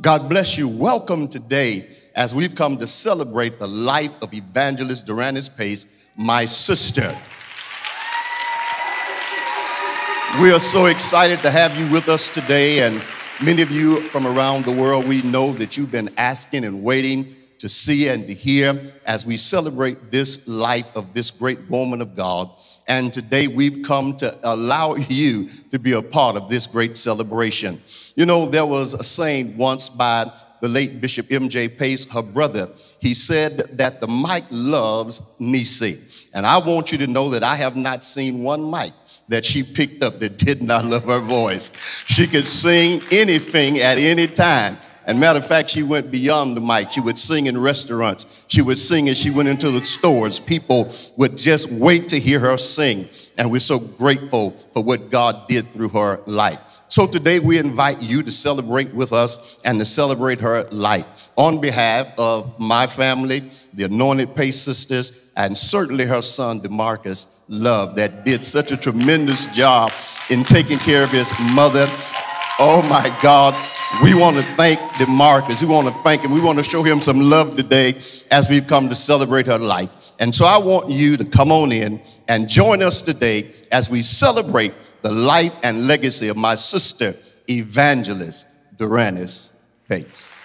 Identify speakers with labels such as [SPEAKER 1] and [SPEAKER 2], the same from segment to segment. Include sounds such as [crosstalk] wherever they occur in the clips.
[SPEAKER 1] God bless you. Welcome today as we've come to celebrate the life of Evangelist Duranice Pace, my sister. We are so excited to have you with us today, and many of you from around the world, we know that you've been asking and waiting to see and to hear as we celebrate this life of this great woman of God. And today we've come to allow you to be a part of this great celebration. You know, there was a saying once by the late Bishop M.J. Pace, her brother. He said that the mic loves Nisi. And I want you to know that I have not seen one mic that she picked up that did not love her voice. She could sing anything at any time. And matter of fact, she went beyond the mic. She would sing in restaurants. She would sing as she went into the stores. People would just wait to hear her sing. And we're so grateful for what God did through her life. So today we invite you to celebrate with us and to celebrate her life. On behalf of my family, the Anointed Pace Sisters, and certainly her son, Demarcus Love, that did such a tremendous job in taking care of his mother. Oh my God. We want to thank Demarcus. We want to thank him. We want to show him some love today as we've come to celebrate her life. And so I want you to come on in and join us today as we celebrate the life and legacy of my sister, Evangelist Duranice Pace.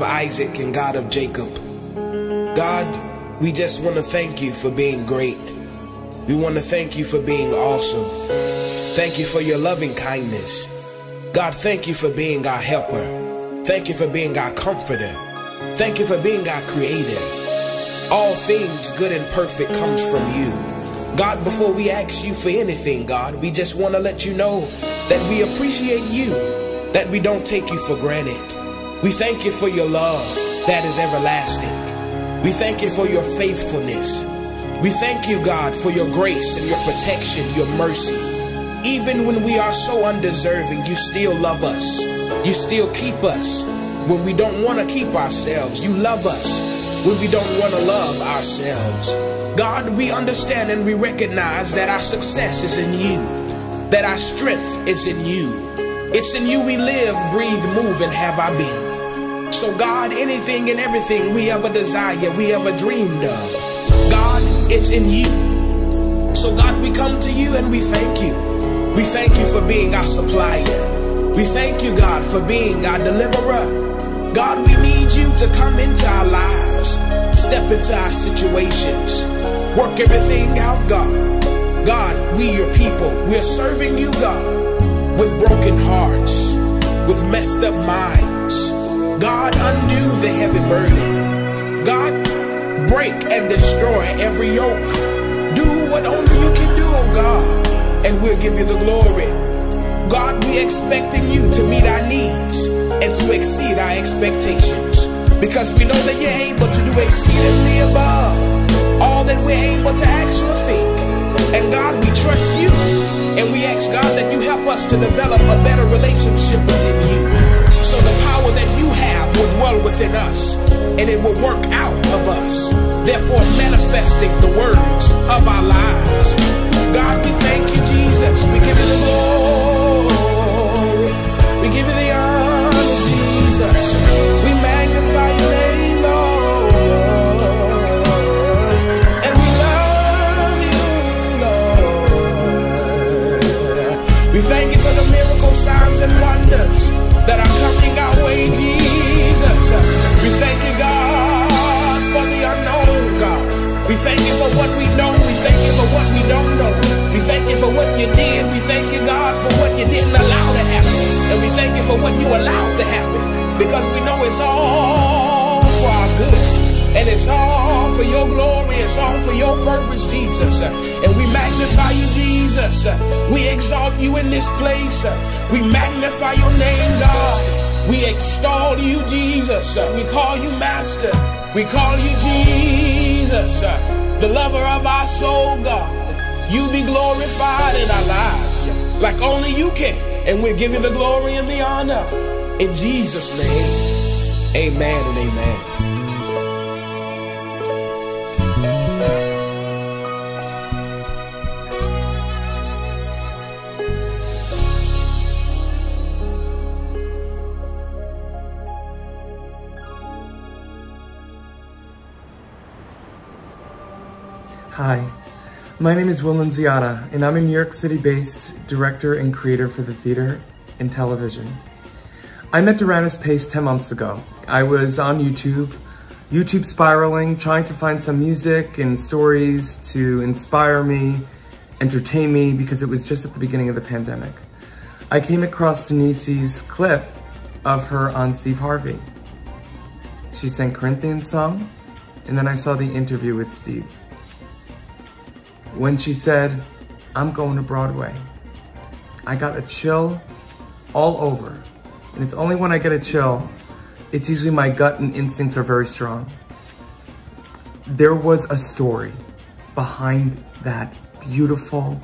[SPEAKER 2] Of Isaac, and God of Jacob. God, we just want to thank you for being great. We want to thank you for being awesome. Thank you for your loving kindness. God, thank you for being our helper. Thank you for being our comforter. Thank you for being our creator. All things good and perfect comes from you. God, before we ask you for anything, God, we just want to let you know that we appreciate you, that we don't take you for granted. We thank you for your love that is everlasting. We thank you for your faithfulness. We thank you, God, for your grace and your protection, your mercy. Even when we are so undeserving, you still love us. You still keep us when we don't want to keep ourselves. You love us when we don't want to love ourselves. God, we understand and we recognize that our success is in you, that our strength is in you. It's in you we live, breathe, move, and have our being. So, God, anything and everything we ever desire, we ever dreamed of, God, it's in you. So, God, we come to you and we thank you. We thank you for being our supplier. We thank you, God, for being our deliverer. God, we need you to come into our lives, step into our situations, work everything out, God. God, we your people, we're serving you, God, with broken hearts, with messed up minds. God, undo the heavy burden. God, break and destroy every yoke. Do what only you can do, oh God, and we'll give you the glory. God, we expecting you to meet our needs and to exceed our expectations. Because we know that you're able to do exceedingly above all that we're able to ask or think. And God, we trust you. And we ask God that you help us to develop a better relationship within you. The power that you have will dwell within us. And it will work out of us. Therefore manifesting the words of our lives. God, we thank you, Jesus. We give you the glory. We give you the honor, Jesus. We magnify your name, Lord. And we love you, Lord. We thank you did. We thank you, God, for what you didn't allow to happen. And we thank you for what you allowed to happen. Because we know it's all for our good. And it's all for your glory. It's all for your purpose, Jesus. And we magnify you, Jesus. We exalt you in this place. We magnify your name, God. We extol you, Jesus. We call you Master. We call you Jesus, the lover of our soul, God. You be glorified in our lives like only you can. And we'll give you the glory and the honor. In Jesus' name, amen and amen.
[SPEAKER 3] My name is Will Nunziata, and I'm a New York City-based director and creator for the theater and television. I met Duranice Pace 10 months ago. I was on YouTube, YouTube spiraling, trying to find some music and stories to inspire me, entertain me, because it was just at the beginning of the pandemic. I came across Denise's clip of her on Steve Harvey. She sang Corinthian song, and then I saw the interview with Steve when she said, I'm going to Broadway. I got a chill all over. And it's only when I get a chill, it's usually my gut and instincts are very strong. There was a story behind that beautiful,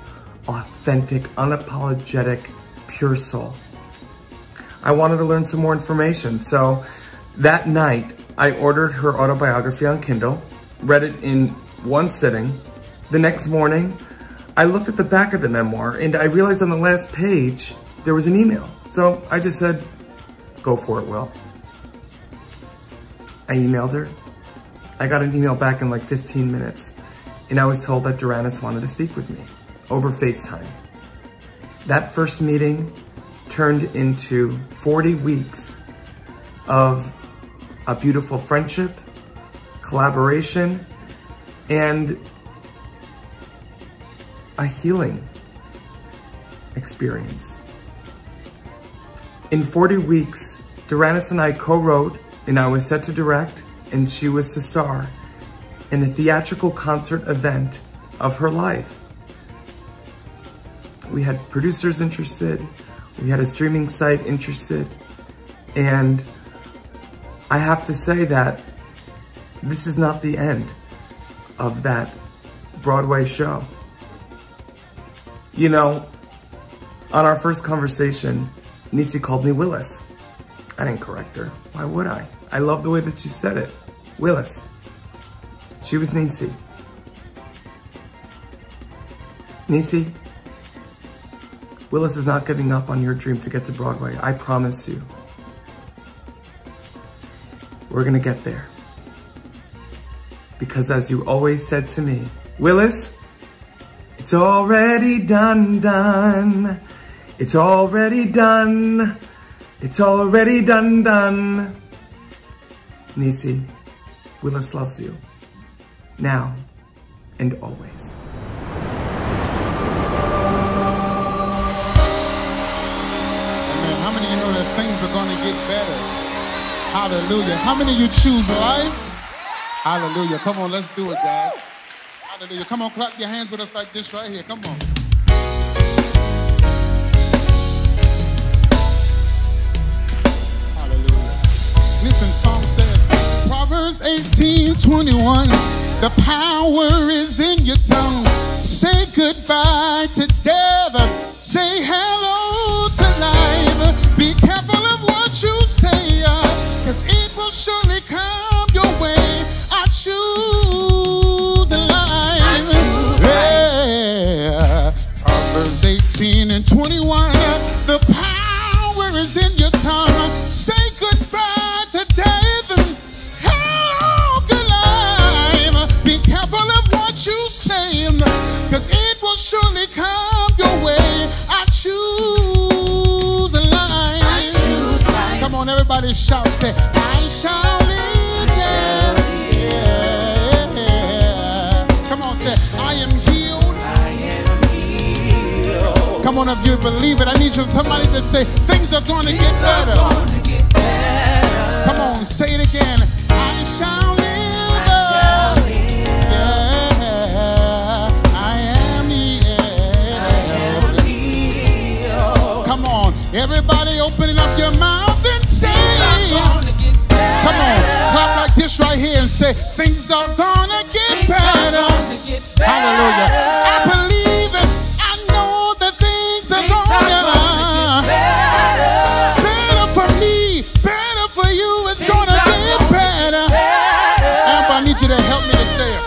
[SPEAKER 3] authentic, unapologetic, pure soul. I wanted to learn some more information. So that night, I ordered her autobiography on Kindle, read it in one sitting, the next morning, I looked at the back of the memoir and I realized on the last page, there was an email. So I just said, go for it, Will. I emailed her. I got an email back in like 15 minutes and I was told that Duranice wanted to speak with me over FaceTime. That first meeting turned into 40 weeks of a beautiful friendship, collaboration, and a healing experience. In 40 weeks, Duranice and I co-wrote and I was set to direct and she was to star in a theatrical concert event of her life. We had producers interested, we had a streaming site interested, and I have to say that this is not the end of that Broadway show. You know, on our first conversation, Nisi called me Willis. I didn't correct her. Why would I? I love the way that she said it. Willis. She was Nisi. Nisi, Willis is not giving up on your dream to get to Broadway. I promise you. We're gonna get there. Because as you always said to me, Willis, it's already done, done. It's already done. It's already done, done. Nisi, Willis loves you. Now and always.
[SPEAKER 4] Amen. How many of you know that things are going to get better? Hallelujah. How many of you choose life? Hallelujah. Come on, let's do it, guys. Hallelujah. Come on, clap your hands with us like this right here. Come on. Hallelujah. Listen, song says, Proverbs 18, 21. The power is in your tongue. Say goodbye to death. Say hello to life. Be careful of what you say, because it will surely come your way. I choose 21. The power is in your tongue. Say goodbye to death and hello good life. Be careful of what you say, because it will surely come your way. I choose life. Come on, everybody shout, say, I shall live. Yeah. yeah. Come on, say, I am Come on, if you believe it, I need you somebody to say things are gonna get better. Come on, say it again. I shall live. Yeah, I am healed. Come on, everybody, opening up your mouth and say. Come on, clap like this right here and say things are gonna get better. Hallelujah. I believe to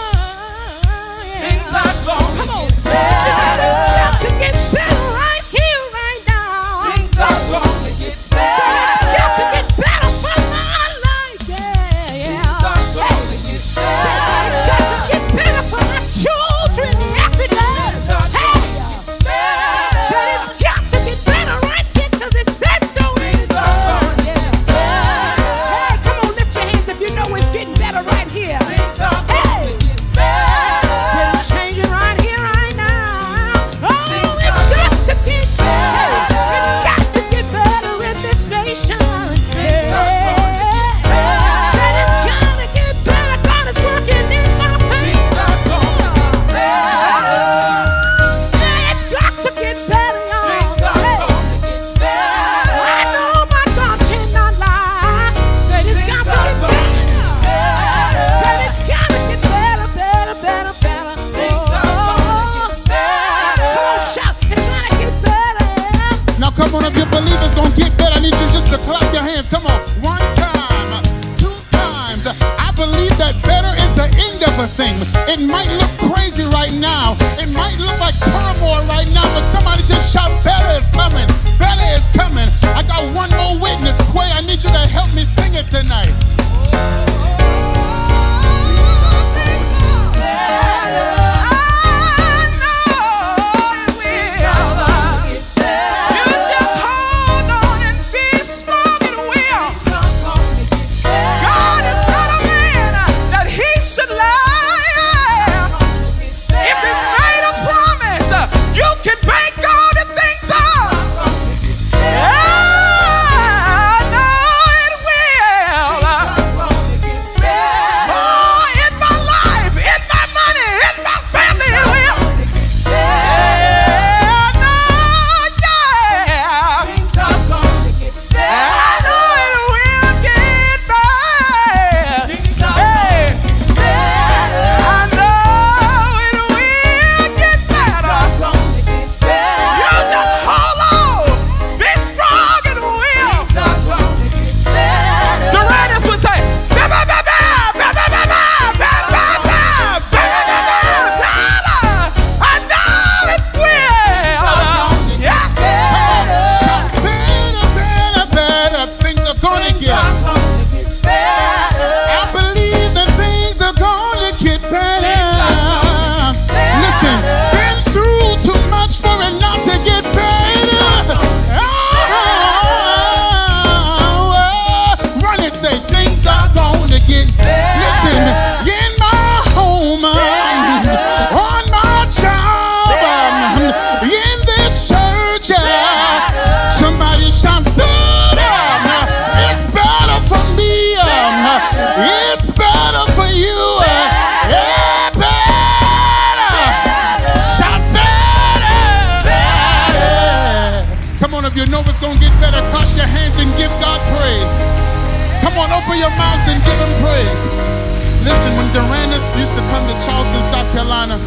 [SPEAKER 4] Duranice used to come to Charleston, South Carolina,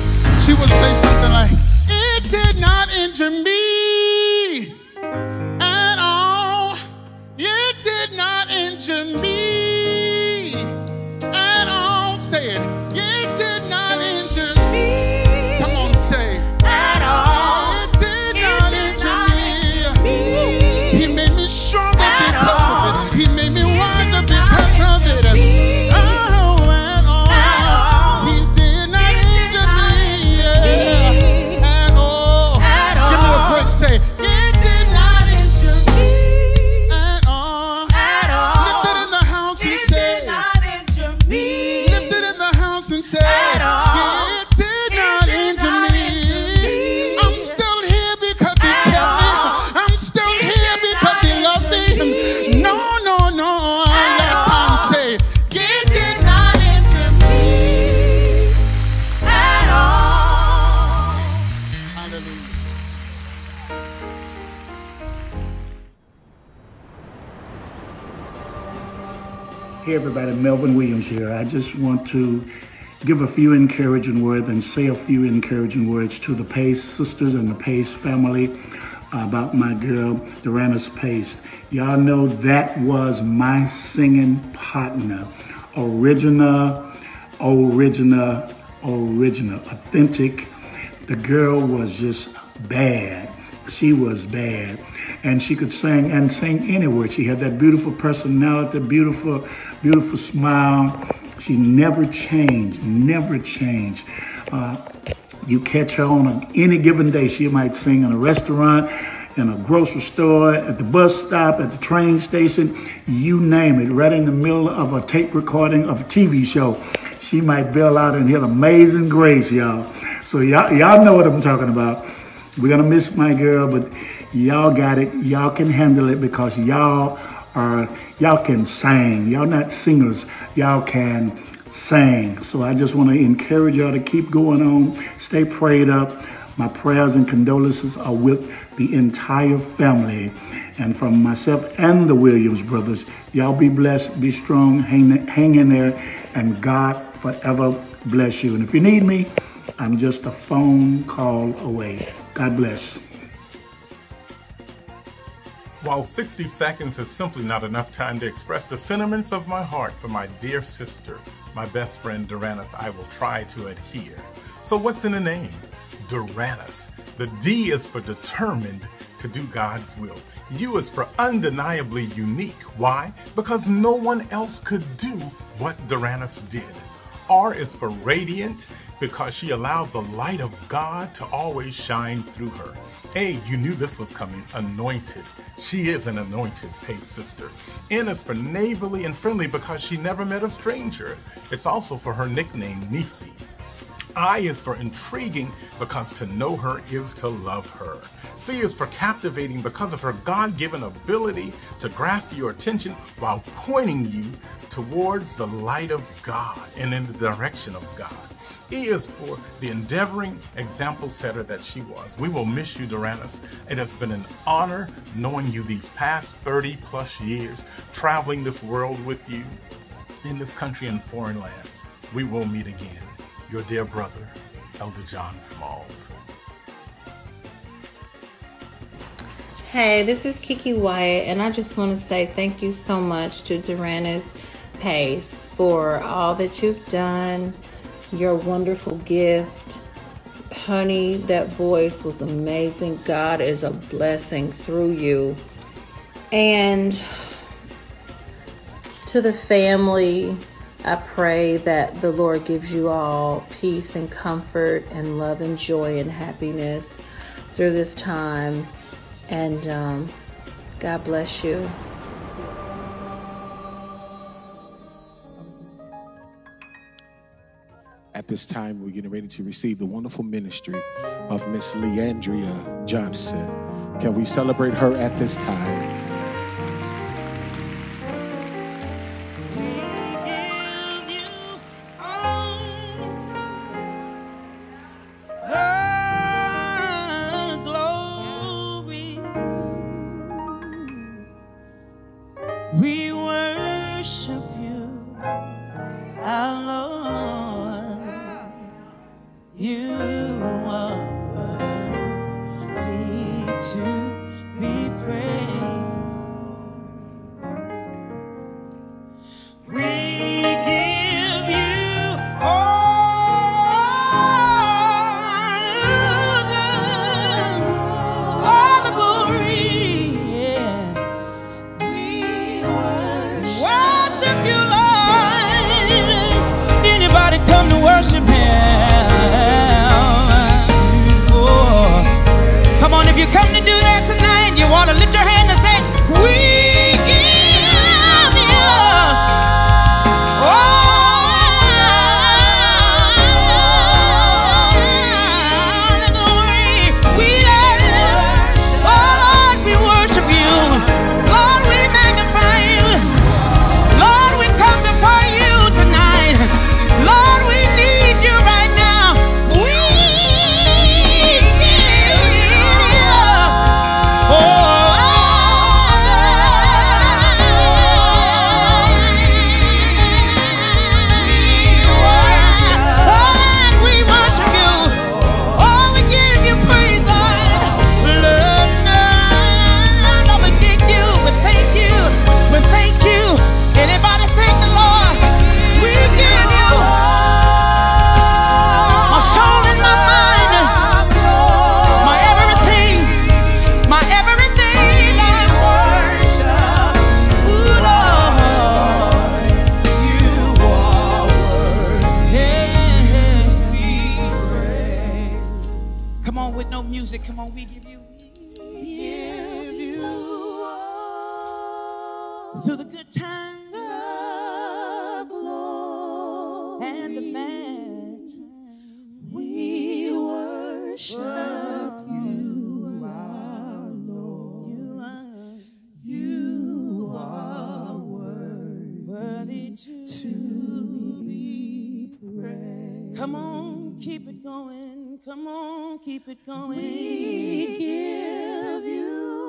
[SPEAKER 4] she would say something like, It did not injure me at all. It did not injure me
[SPEAKER 5] Melvin Williams here. I just want to give a few encouraging words and say a few encouraging words to the Pace sisters and the Pace family about my girl, Duranice Pace. Y'all know that was my singing partner. Original, original, original, authentic. The girl was just bad. She was bad. And she could sing and sing anywhere. She had that beautiful personality, beautiful, beautiful smile. She never changed, never changed. Uh, you catch her on a, any given day. She might sing in a restaurant, in a grocery store, at the bus stop, at the train station, you name it, right in the middle of a tape recording of a TV show. She might bail out and hit Amazing Grace, y'all. So y'all, y'all know what I'm talking about. We're gonna miss my girl, but y'all got it. Y'all can handle it because y'all are y'all can sing. Y'all not singers. Y'all can sing. So I just want to encourage y'all to keep going on. Stay prayed up. My prayers and condolences are with the entire family, and from myself and the Williams brothers. Y'all be blessed. Be strong. Hang, hang in there, and God forever bless you. And if you need me, I'm just a phone call away. God bless.
[SPEAKER 6] While 60 seconds is simply not enough time to express the sentiments of my heart for my dear sister, my best friend Duranice, I will try to adhere. So, what's in the name? Duranice. The D is for determined to do God's will. U is for undeniably unique. Why? Because no one else could do what Duranice did. R is for radiant because she allowed the light of God to always shine through her. A, you knew this was coming, anointed. She is an anointed Pace sister. N is for neighborly and friendly because she never met a stranger. It's also for her nickname, Nisi. I is for intriguing because to know her is to love her. C is for captivating because of her God given ability to grasp your attention while pointing you towards the light of God and in the direction of God. E is for the endeavoring example setter that she was. We will miss you, Duranice. It has been an honor knowing you these past 30 plus years, traveling this world with you in this country and foreign lands. We will meet again. Your dear brother, Elder John Smalls.
[SPEAKER 7] Hey, this is Kiki Wyatt, and I just want to say thank you so much to Duranice Pace for all that you've done, your wonderful gift. Honey, that voice was amazing. God is a blessing through you. And to the family, I pray that the Lord gives you all peace and comfort and love and joy and happiness through this time. And um, God bless you.
[SPEAKER 8] At this time, we're getting ready to receive the wonderful ministry of Miss Le'Andria Johnson. Can we celebrate her at this time?
[SPEAKER 9] worship you, our Lord. You are worthy to be praised. Come on, keep it going. Come on, keep it going. We give you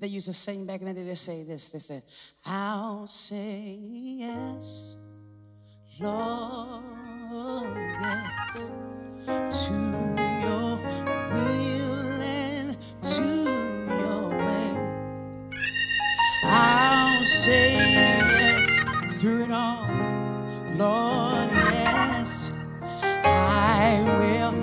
[SPEAKER 9] that they used to sing back then. They just say this. They said, I'll say yes, Lord, yes, to your will and to your way. I'll say yes through it all, Lord, yes, I will.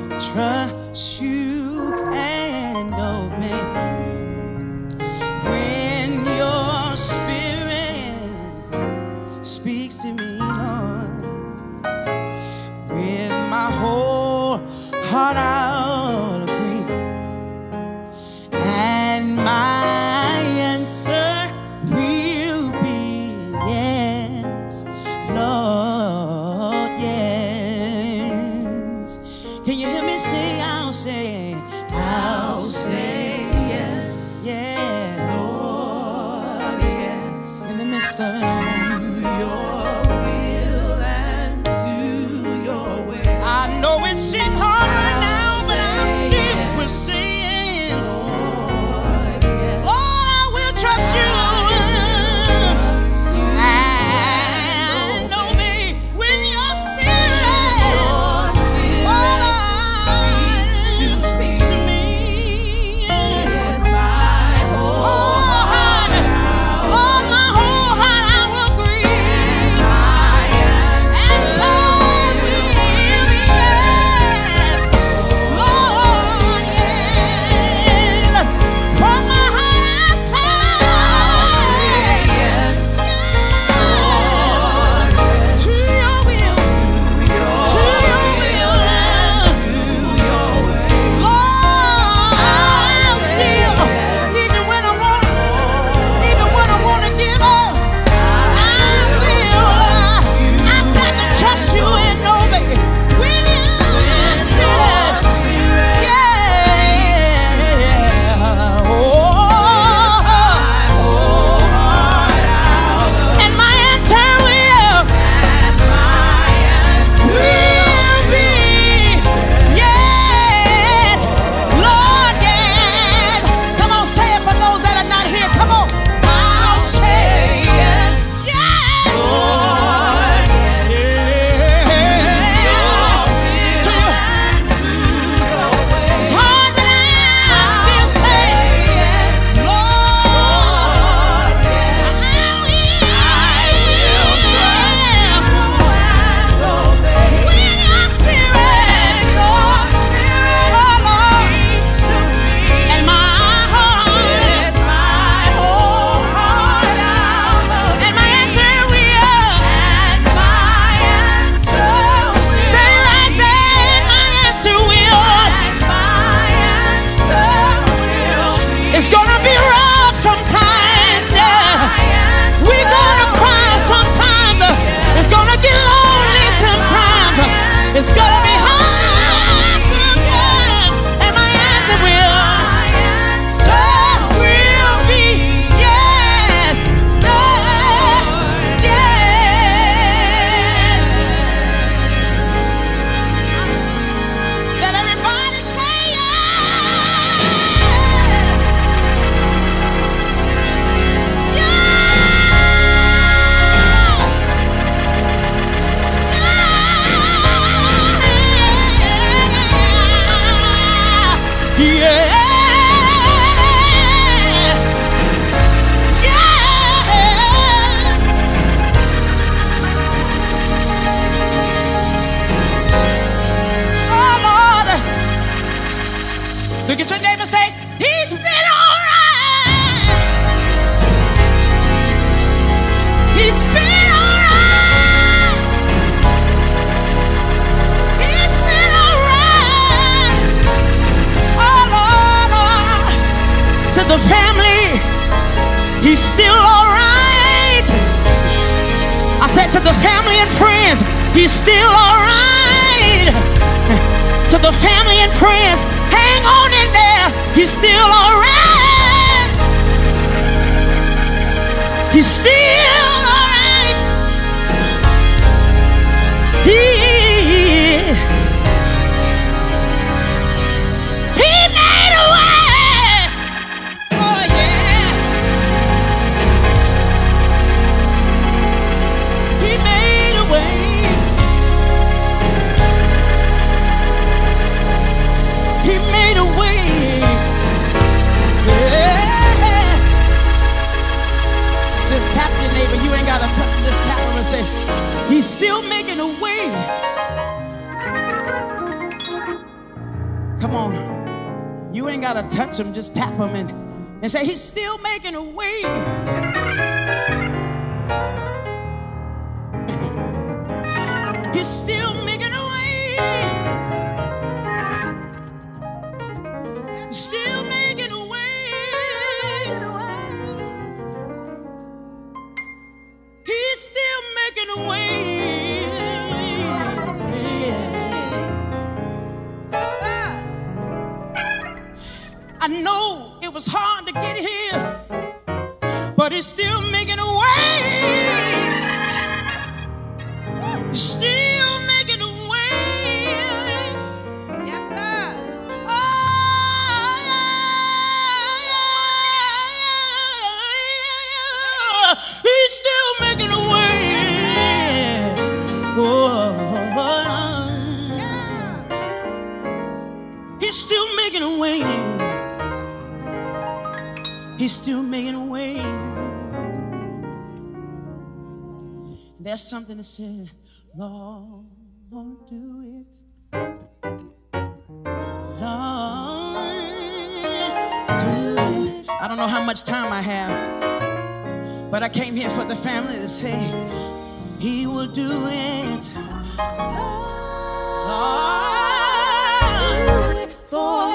[SPEAKER 9] I know it was hard to get here, but it's still making a way. He's still making a way. There's something to say, Lord, Lord, do it. Lord, do it. I don't know how much time I have, but I came here for the family to say, He will do it. Lord, do it for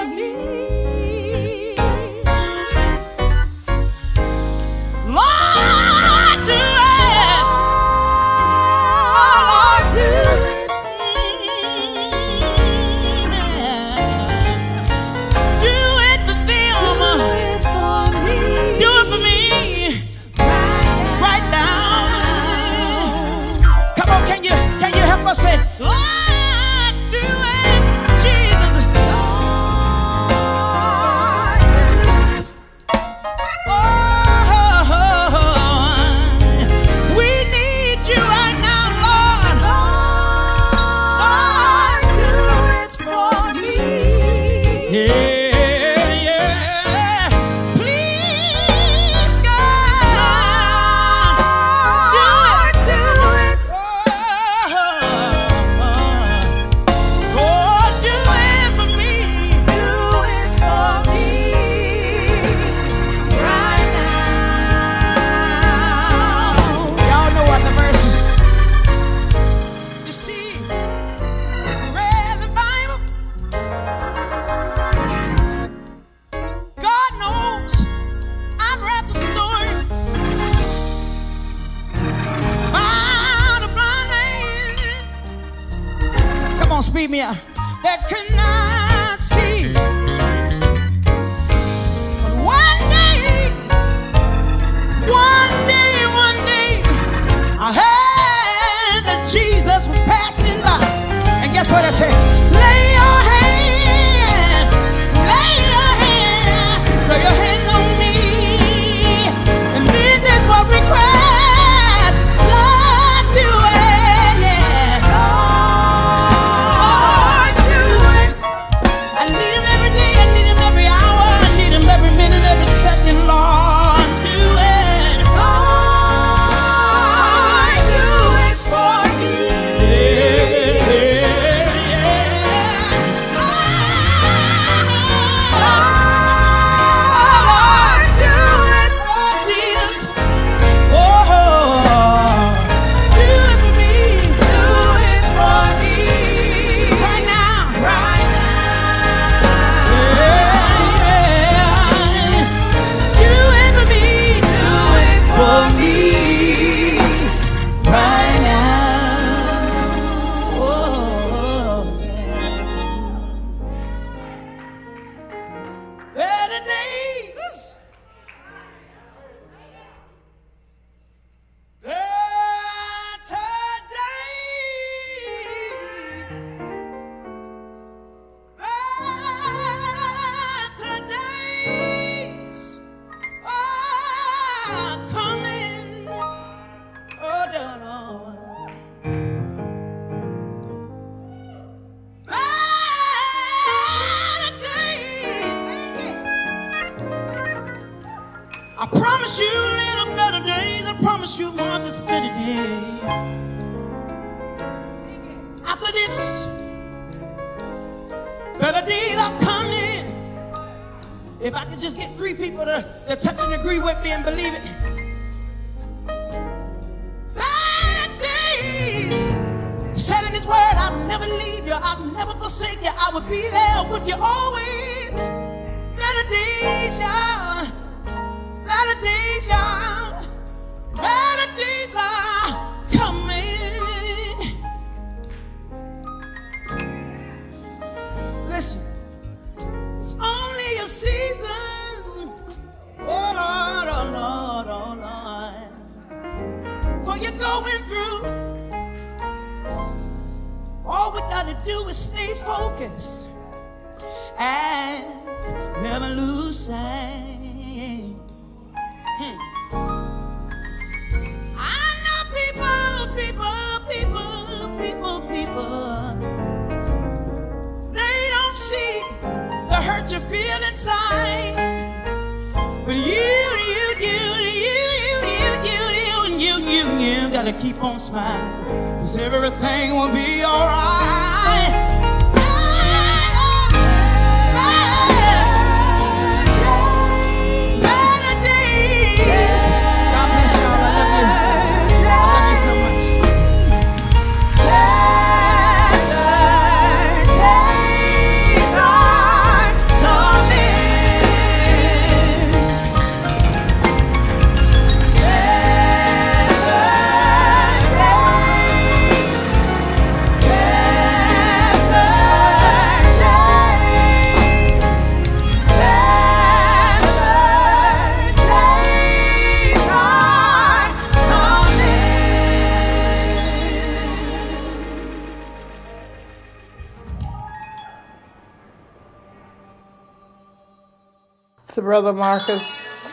[SPEAKER 10] Brother Marcus,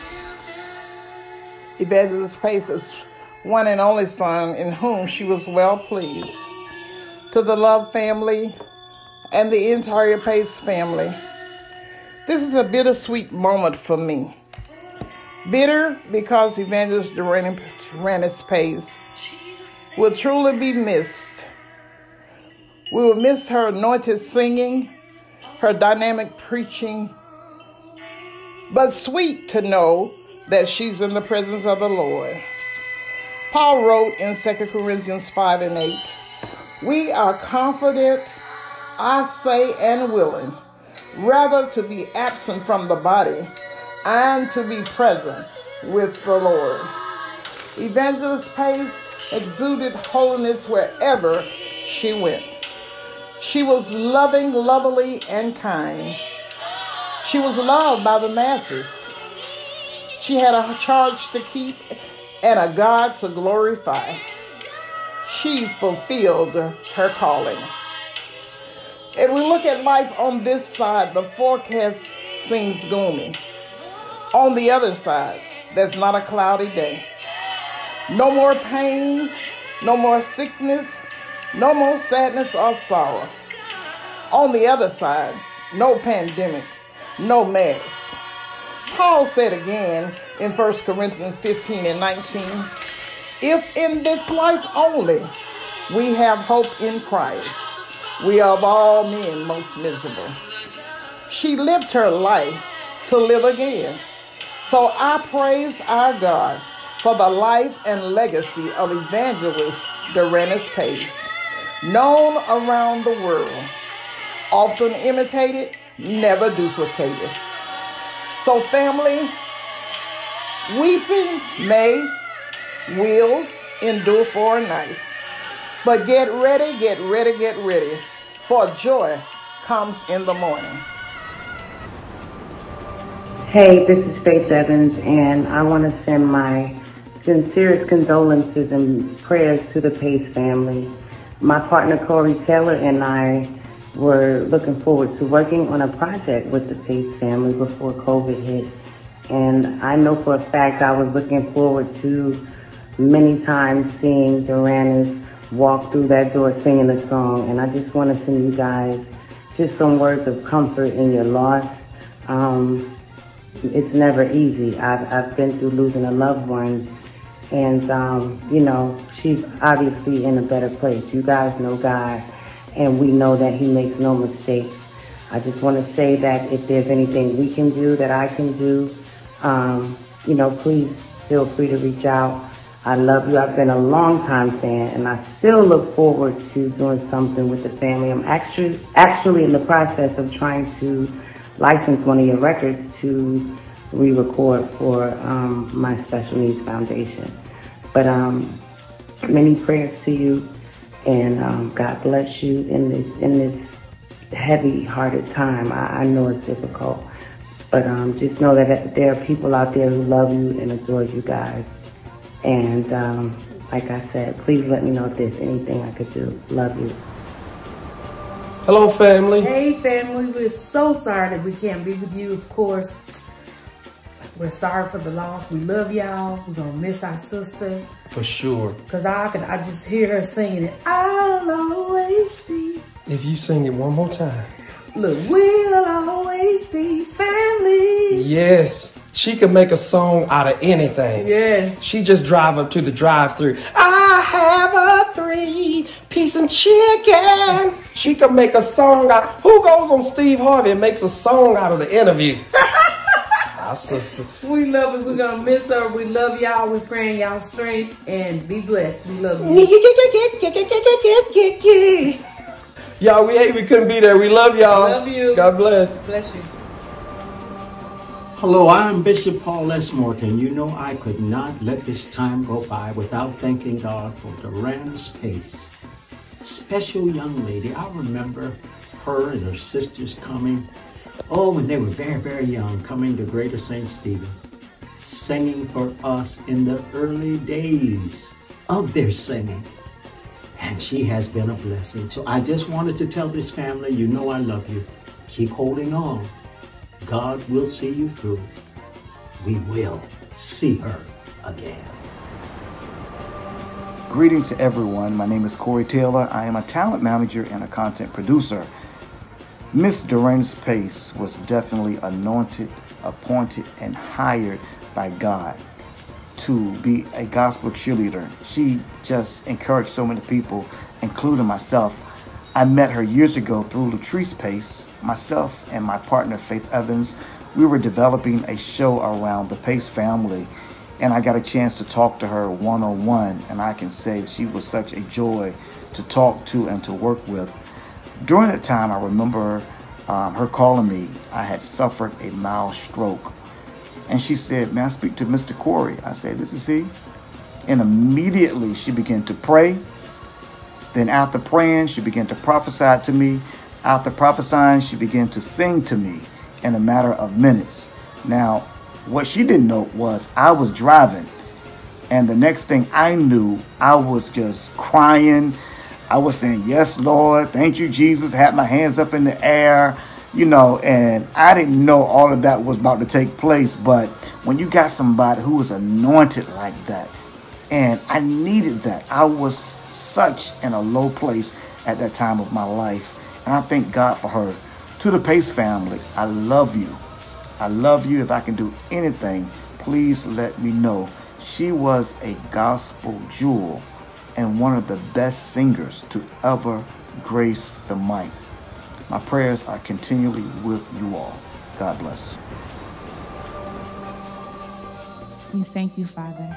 [SPEAKER 10] Evangelist Pace's one and only son, in whom she was well pleased. To the Love family and the entire Pace family, this is a bittersweet moment for me. Bitter because Evangelist Duranice Pace will truly be missed. We will miss her anointed singing, her dynamic preaching, but sweet to know that she's in the presence of the Lord. Paul wrote in 2 Corinthians 5 and 8, We are confident, I say, and willing, rather to be absent from the body and to be present with the Lord. Evangelist Pace exuded holiness wherever she went. She was loving, lovely, and kind. She was loved by the masses. She had a charge to keep and a God to glorify. She fulfilled her calling. If we look at life on this side, the forecast seems gloomy. On the other side, there's not a cloudy day. No more pain, no more sickness, no more sadness or sorrow. On the other side, no pandemic, no mess. Paul said again in 1 Corinthians 15 and 19, if in this life only we have hope in Christ, we are of all men most miserable. She lived her life to live again. So I praise our God for the life and legacy of evangelist Duranice Pace, known around the world, often imitated, never duplicated. So, family, weeping may, will endure for a night. But get ready, get ready, get ready, for joy comes in the morning.
[SPEAKER 11] Hey, this is Faith Evans, and I want to send my sincerest condolences and prayers to the Pace family. My partner Corey Taylor and I were looking forward to working on a project with the Pace family before COVID hit. And I know for a fact I was looking forward to many times seeing Duranice walk through that door singing a song. And I just want to send you guys just some words of comfort in your loss. Um, it's never easy. I've, I've been through losing a loved one, and, um, you know, she's obviously in a better place. You guys know God, and we know that He makes no mistakes. I just want to say that if there's anything we can do, that I can do, um, you know, please feel free to reach out. I love you. I've been a long time fan, and I still look forward to doing something with the family. I'm actually actually in the process of trying to license one of your records to re-record for um, my Special Needs Foundation. But um, many prayers to you, and um, God bless you in this in this heavy-hearted time. I, I know it's difficult, but um, just know that there are people out there who love you and adore you guys. And um, like I said, please let me know if there's anything I could do. Love you.
[SPEAKER 12] Hello, family.
[SPEAKER 13] Hey, family. We're so sorry that we can't be with you, of course. We're sorry for the loss. We love y'all. We're going to miss our sister.
[SPEAKER 12] For sure.
[SPEAKER 13] Because I can, I just hear her singing it. I'll always be.
[SPEAKER 12] If you sing it one more time.
[SPEAKER 13] Look, we'll always be family.
[SPEAKER 12] Yes. She can make a song out of anything.
[SPEAKER 13] Yes.
[SPEAKER 12] She just drive up to the drive-through. I have a three-piece of chicken. She can make a song out. Who goes on Steve Harvey and makes a song out of the interview? [laughs] Our sister.
[SPEAKER 13] We love it. We're going to miss her. We love y'all. We're praying y'all strength and be blessed. We love you. [laughs]
[SPEAKER 12] Y'all, we hate we couldn't be there. We love y'all.
[SPEAKER 13] Love you.
[SPEAKER 12] God bless.
[SPEAKER 13] Bless you.
[SPEAKER 14] Hello, I'm Bishop Paul S. Morton. You know, I could not let this time go by without thanking God for Duranice Pace. Special young lady. I remember her and her sisters coming, oh, when they were very, very young, coming to Greater St. Stephen, singing for us in the early days of their singing. And she has been a blessing. So I just wanted to tell this family, you know I love you. Keep holding on. God will see you through. We will see her again.
[SPEAKER 15] Greetings to everyone. My name is Corey Taylor. I am a talent manager and a content producer. Miss Duranice Pace was definitely anointed, appointed, and hired by God to be a gospel cheerleader. She just encouraged so many people, including myself. I met her years ago through Latrice Pace. Myself and my partner Faith Evans, we were developing a show around the Pace family, and I got a chance to talk to her one on one. And I can say she was such a joy to talk to and to work with. During that time, I remember um, her calling me. I had suffered a mild stroke, and she said, "May I speak to Mr. Corey?" I said, "This is he." And immediately she began to pray. Then after praying, she began to prophesy to me. After prophesying, she began to sing to me in a matter of minutes. Now, what she didn't know was I was driving. And the next thing I knew, I was just crying. I was saying, Yes, Lord. Thank you, Jesus. Had my hands up in the air, you know, and I didn't know all of that was about to take place. But when you got somebody who was anointed like that, and I needed that. I was such in a low place at that time of my life. And I thank God for her. To the Pace family, I love you. I love you. If I can do anything, please let me know. She was a gospel jewel and one of the best singers to ever grace the mic. My prayers are continually with you all. God bless.
[SPEAKER 16] We thank you, Father.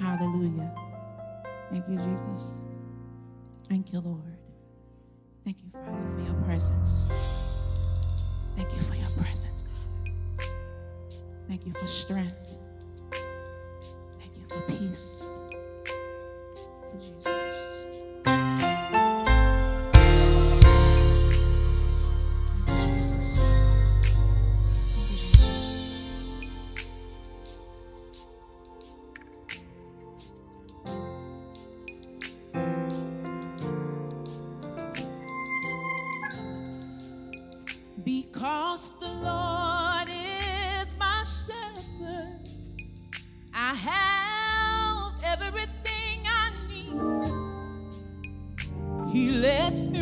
[SPEAKER 16] Hallelujah. Thank you, Jesus. Thank you, Lord. Thank you, Father, for your presence. Thank you for your presence, God. Thank you for strength. Thank you for peace. Jesus. He lets me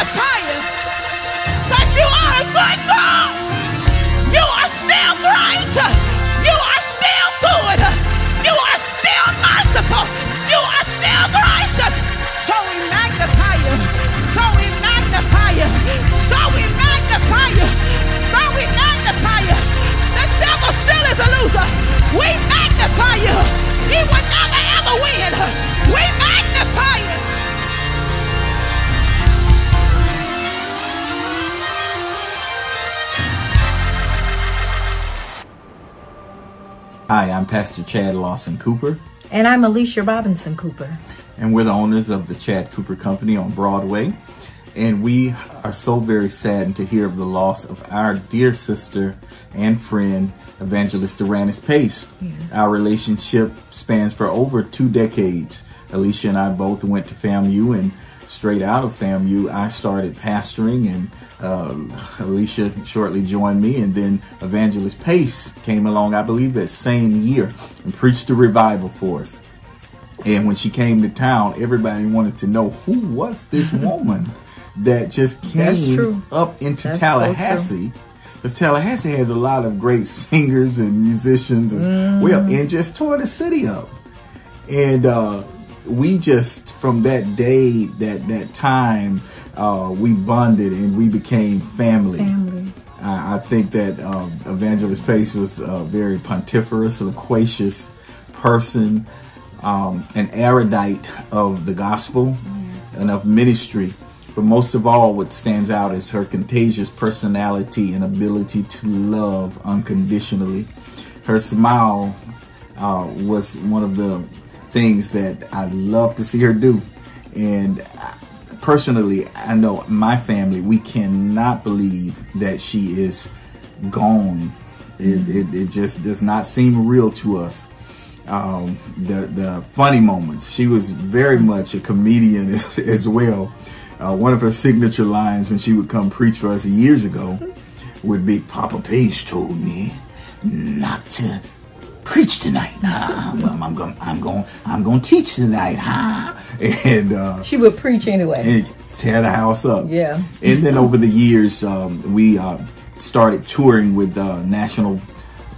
[SPEAKER 16] the fire, but you are
[SPEAKER 9] a good God. You are still great. You are still good. You are still merciful. You are still gracious. So we magnify you. So we magnify you. So we magnify you. So we magnify you. The devil still is a loser. We magnify you. He will never ever win. We magnify you.
[SPEAKER 17] Hi, I'm Pastor Chad Lawson Cooper,
[SPEAKER 18] And I'm Alicia Robinson Cooper.
[SPEAKER 17] and we're the owners of the Chad Cooper Company on Broadway. And we are so very saddened to hear of the loss of our dear sister and friend, Evangelist Duranice Pace. Our relationship spans for over two decades. Alicia and I both went to FAMU, and straight out of FAMU, I started pastoring, and um, Alicia shortly joined me, and then Evangelist Pace came along, I believe, that same year and preached a revival for us. And when she came to town, everybody wanted to know who was this [laughs] woman that just came up into
[SPEAKER 18] That's so
[SPEAKER 17] Tallahassee. Because Tallahassee has a lot of great singers and musicians as
[SPEAKER 18] Mm.
[SPEAKER 17] well, and just tore the city up. And uh, we just from that day, that that time, uh, we bonded and we became family.
[SPEAKER 18] Family.
[SPEAKER 17] I, I think that uh, Evangelist Pace was a very pontiferous, loquacious person, um, an erudite of the gospel and of ministry. But most of all, what stands out is her contagious personality and ability to love unconditionally. Her smile uh, was one of the things that I love to see her do. And I- personally, I know my family, we cannot believe that she is gone. It, it, it just does not seem real to us. Um, the the funny moments. She was very much a comedian as, [laughs] as well. Uh, one of her signature lines when she would come preach for us years ago would be, "Papa Pace told me not to preach tonight. Well, I'm going, I'm going, I'm going to teach tonight, huh?" [laughs] And uh,
[SPEAKER 18] She would preach anyway.
[SPEAKER 17] and tear the house up.
[SPEAKER 18] Yeah.
[SPEAKER 17] And then over the years, um, we uh, started touring with uh, national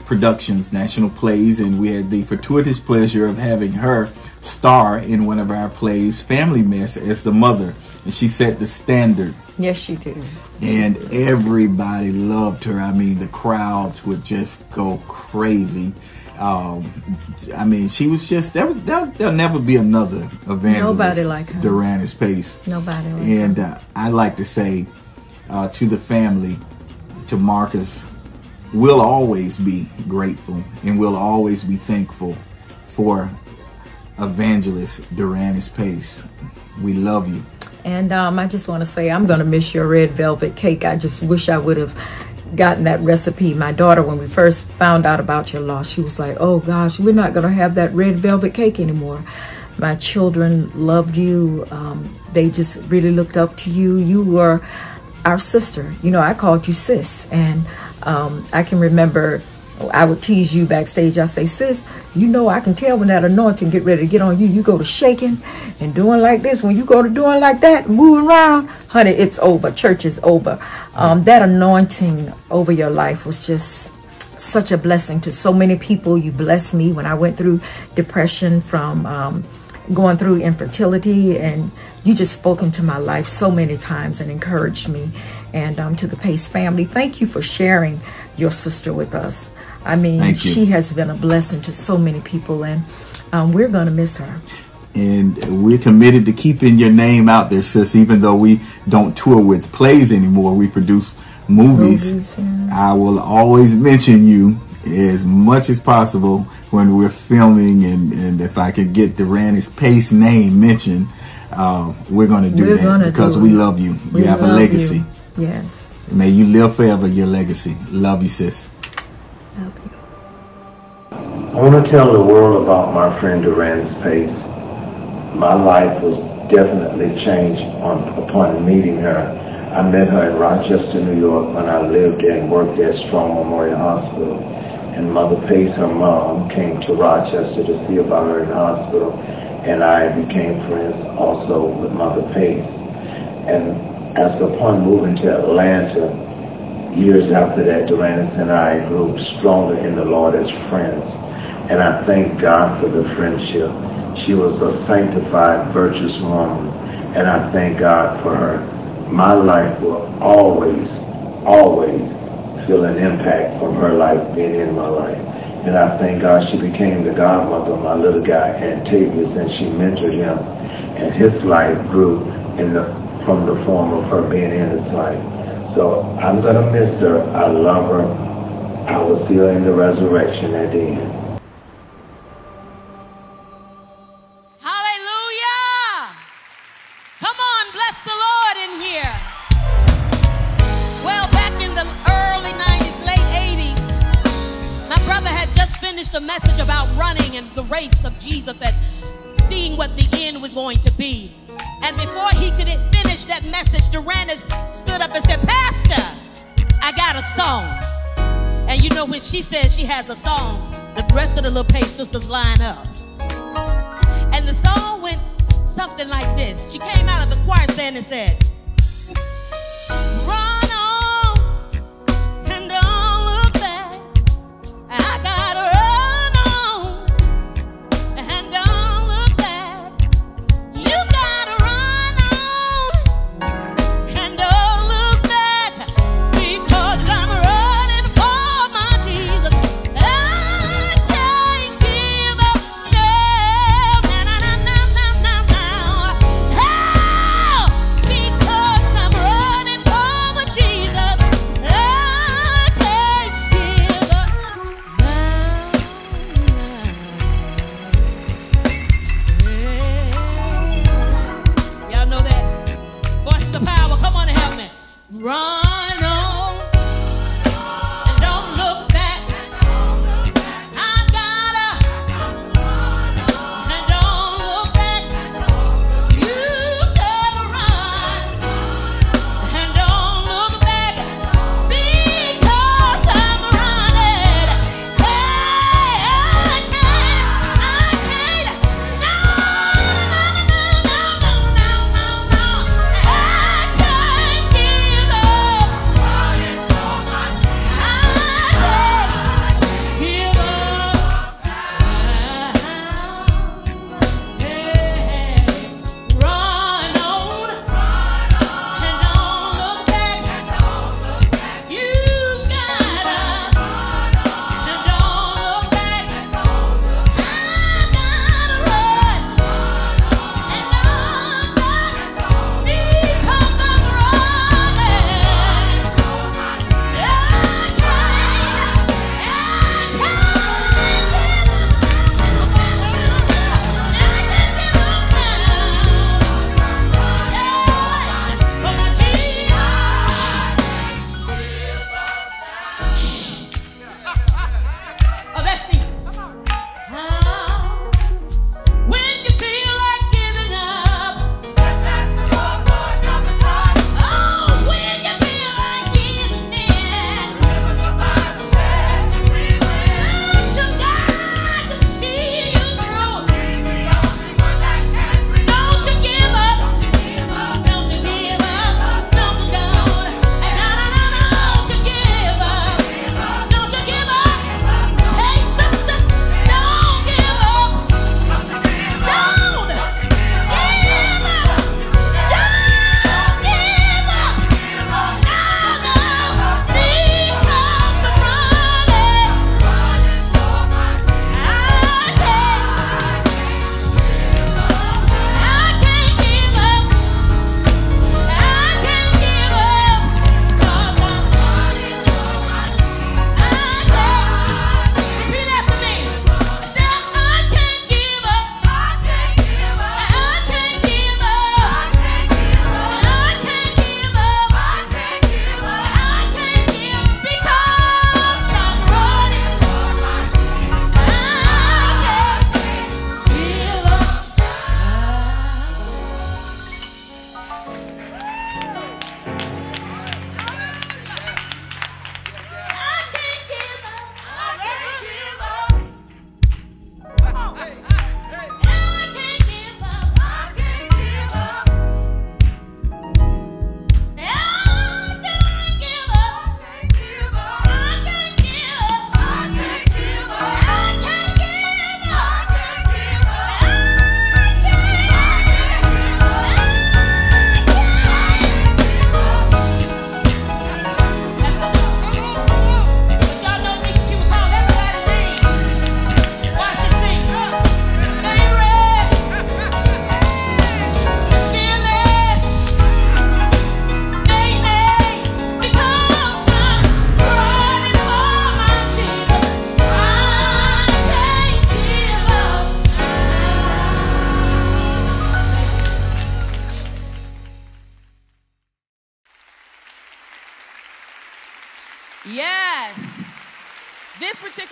[SPEAKER 17] productions, national plays, and we had the fortuitous pleasure of having her star in one of our plays, Family Mess, as the mother. And she set the standard.
[SPEAKER 18] Yes, she did.
[SPEAKER 17] And everybody loved her. I mean, the crowds would just go crazy. Um, I mean, she was just, there, there, there'll never be another evangelist.
[SPEAKER 18] Nobody like her.
[SPEAKER 17] Duranice Pace.
[SPEAKER 18] Nobody like
[SPEAKER 17] And uh, I like to say uh, to the family, to Marcus, we'll always be grateful and we'll always be thankful for Evangelist Duranice Pace. We love you.
[SPEAKER 18] And um, I just want to say, I'm going to miss your red velvet cake. I just wish I would have gotten that recipe. My daughter, when we first found out about your loss, she was like, oh gosh, we're not going to have that red velvet cake anymore. My children loved you. Um, they just really looked up to you. You were our sister. You know, I called you sis. And um, I can remember I would tease you backstage. I say, sis, you know I can tell when that anointing get ready to get on you. You go to shaking and doing like this. When you go to doing like that, moving around, honey, it's over. Church is over. Um, that anointing over your life was just such a blessing to so many people. You blessed me when I went through depression from um, going through infertility and you just spoke into my life so many times and encouraged me. And um, to the Pace family, thank you for sharing your sister with us. I mean, she has been a blessing to so many people, and um, we're going to miss her.
[SPEAKER 17] And we're committed to keeping your name out there, sis, even though we don't tour with plays anymore. We produce movies.
[SPEAKER 18] Movies, yeah.
[SPEAKER 17] I will always mention you as much as possible when we're filming, and, and if I could get Duranice Pace name mentioned, uh, we're going to do
[SPEAKER 18] We're
[SPEAKER 17] that because
[SPEAKER 18] do
[SPEAKER 17] we love you.
[SPEAKER 18] We
[SPEAKER 17] you have a legacy.
[SPEAKER 18] you. Yes.
[SPEAKER 17] May you live forever your legacy. Love you, sis.
[SPEAKER 19] I want to tell the world about my friend Duranice Pace. My life was definitely changed on, upon meeting her. I met her in Rochester, New York when I lived and worked at Strong Memorial Hospital. And Mother Pace, her mom, came to Rochester to see about her in the hospital. And I became friends also with Mother Pace. And as upon moving to Atlanta, years after that, Duranice and I grew stronger in the Lord as friends. And I thank God for the friendship. She was a sanctified, virtuous woman. And I thank God for her. My life will always, always feel an impact from her life being in my life. And I thank God she became the godmother of my little guy, Antavious, and she mentored him. And his life grew in the, from the form of her being in his life. So I'm going to miss her. I love her. I will see her in the resurrection at the end.
[SPEAKER 20] Finished a message about running and the race of Jesus and seeing what the end was going to be. And before he could finish that message, Duranice stood up and said, Pastor, I got a song. And you know, when she says she has a song, the rest of the little Pace sisters line up. And the song went something like this. She came out of the choir stand and said,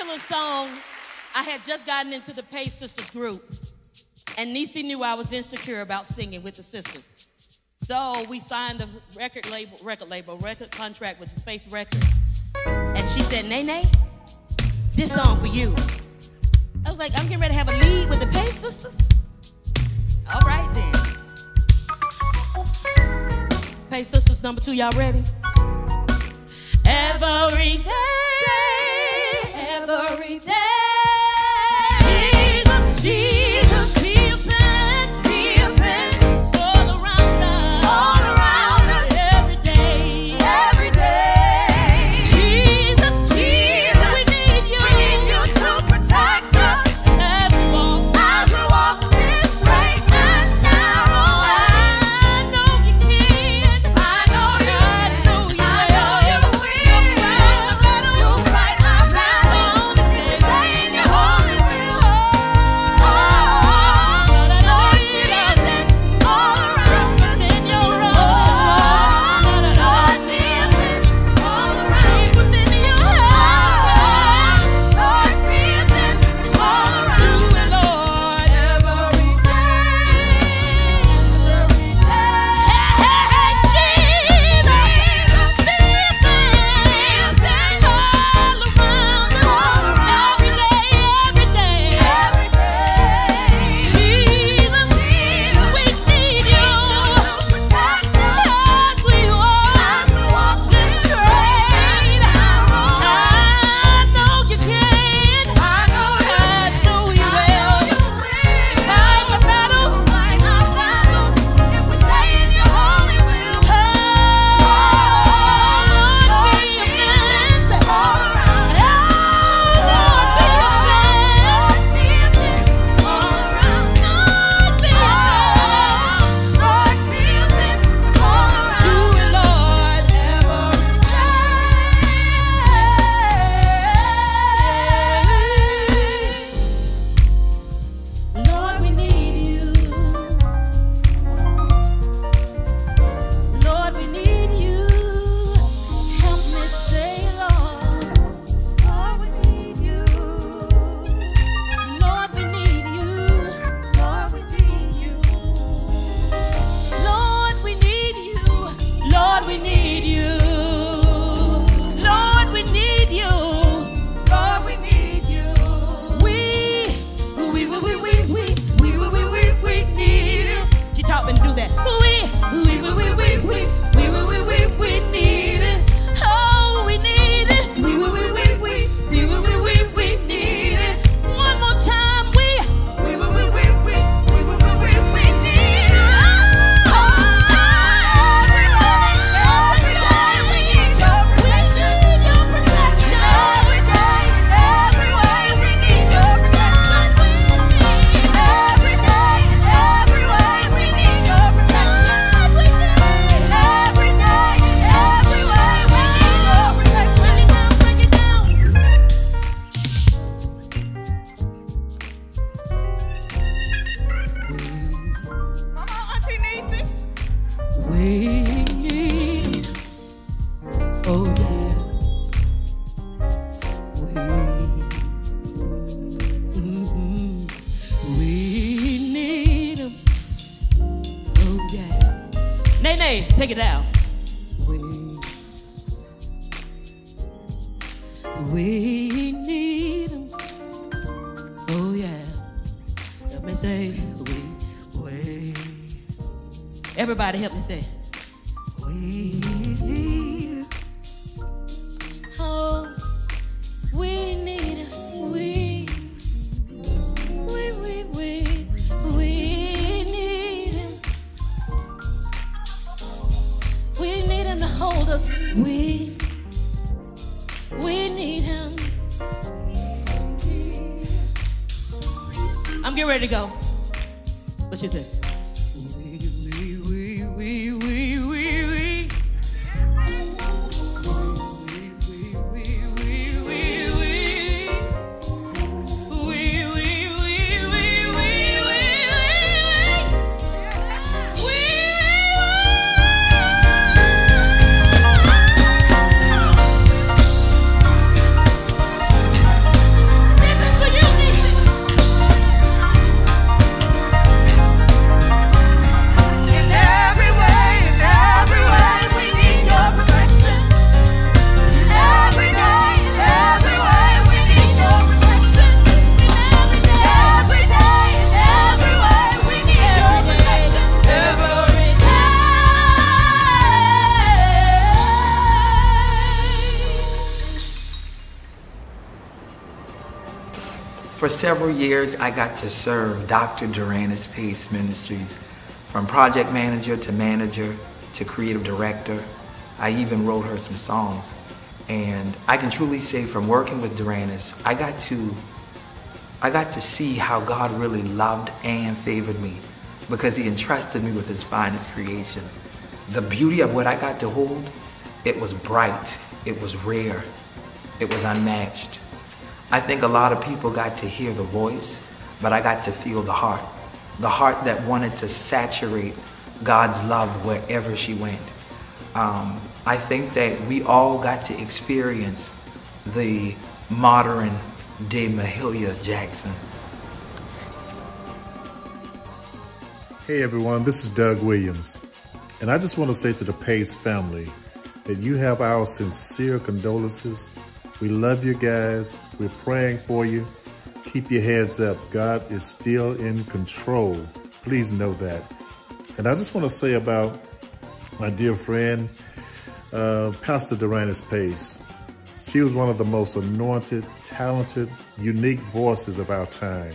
[SPEAKER 20] particular song, I had just gotten into the Pace Sisters group, and Nisi knew I was insecure about singing with the sisters. So we signed a record label, record label, record contract with Faith Records. And she said, Nene, this song for you. I was like, I'm getting ready to have a lead with the Pace Sisters? All right then. Pace Sisters number two, y'all ready? Every day every day.
[SPEAKER 21] Several years, I got to serve Dr. Duranice Pace Ministries from project manager to manager to creative director. I even wrote her some songs. And I can truly say from working with Duranice, I got to I got to see how God really loved and favored me because he entrusted me with his finest creation. The beauty of what I got to hold, it was bright, it was rare, it was unmatched. I think a lot of people got to hear the voice, but I got to feel the heart. The heart that wanted to saturate God's love wherever she went. Um, I think that we all got to experience the modern day Mahalia Jackson.
[SPEAKER 22] Hey everyone, this is Doug Williams. And I just want to say to the Pace family that you have our sincere condolences. We love you guys. We're praying for you. Keep your heads up. God is still in control. Please know that. And I just want to say about my dear friend, uh, Pastor Duranice Pace. She was one of the most anointed, talented, unique voices of our time.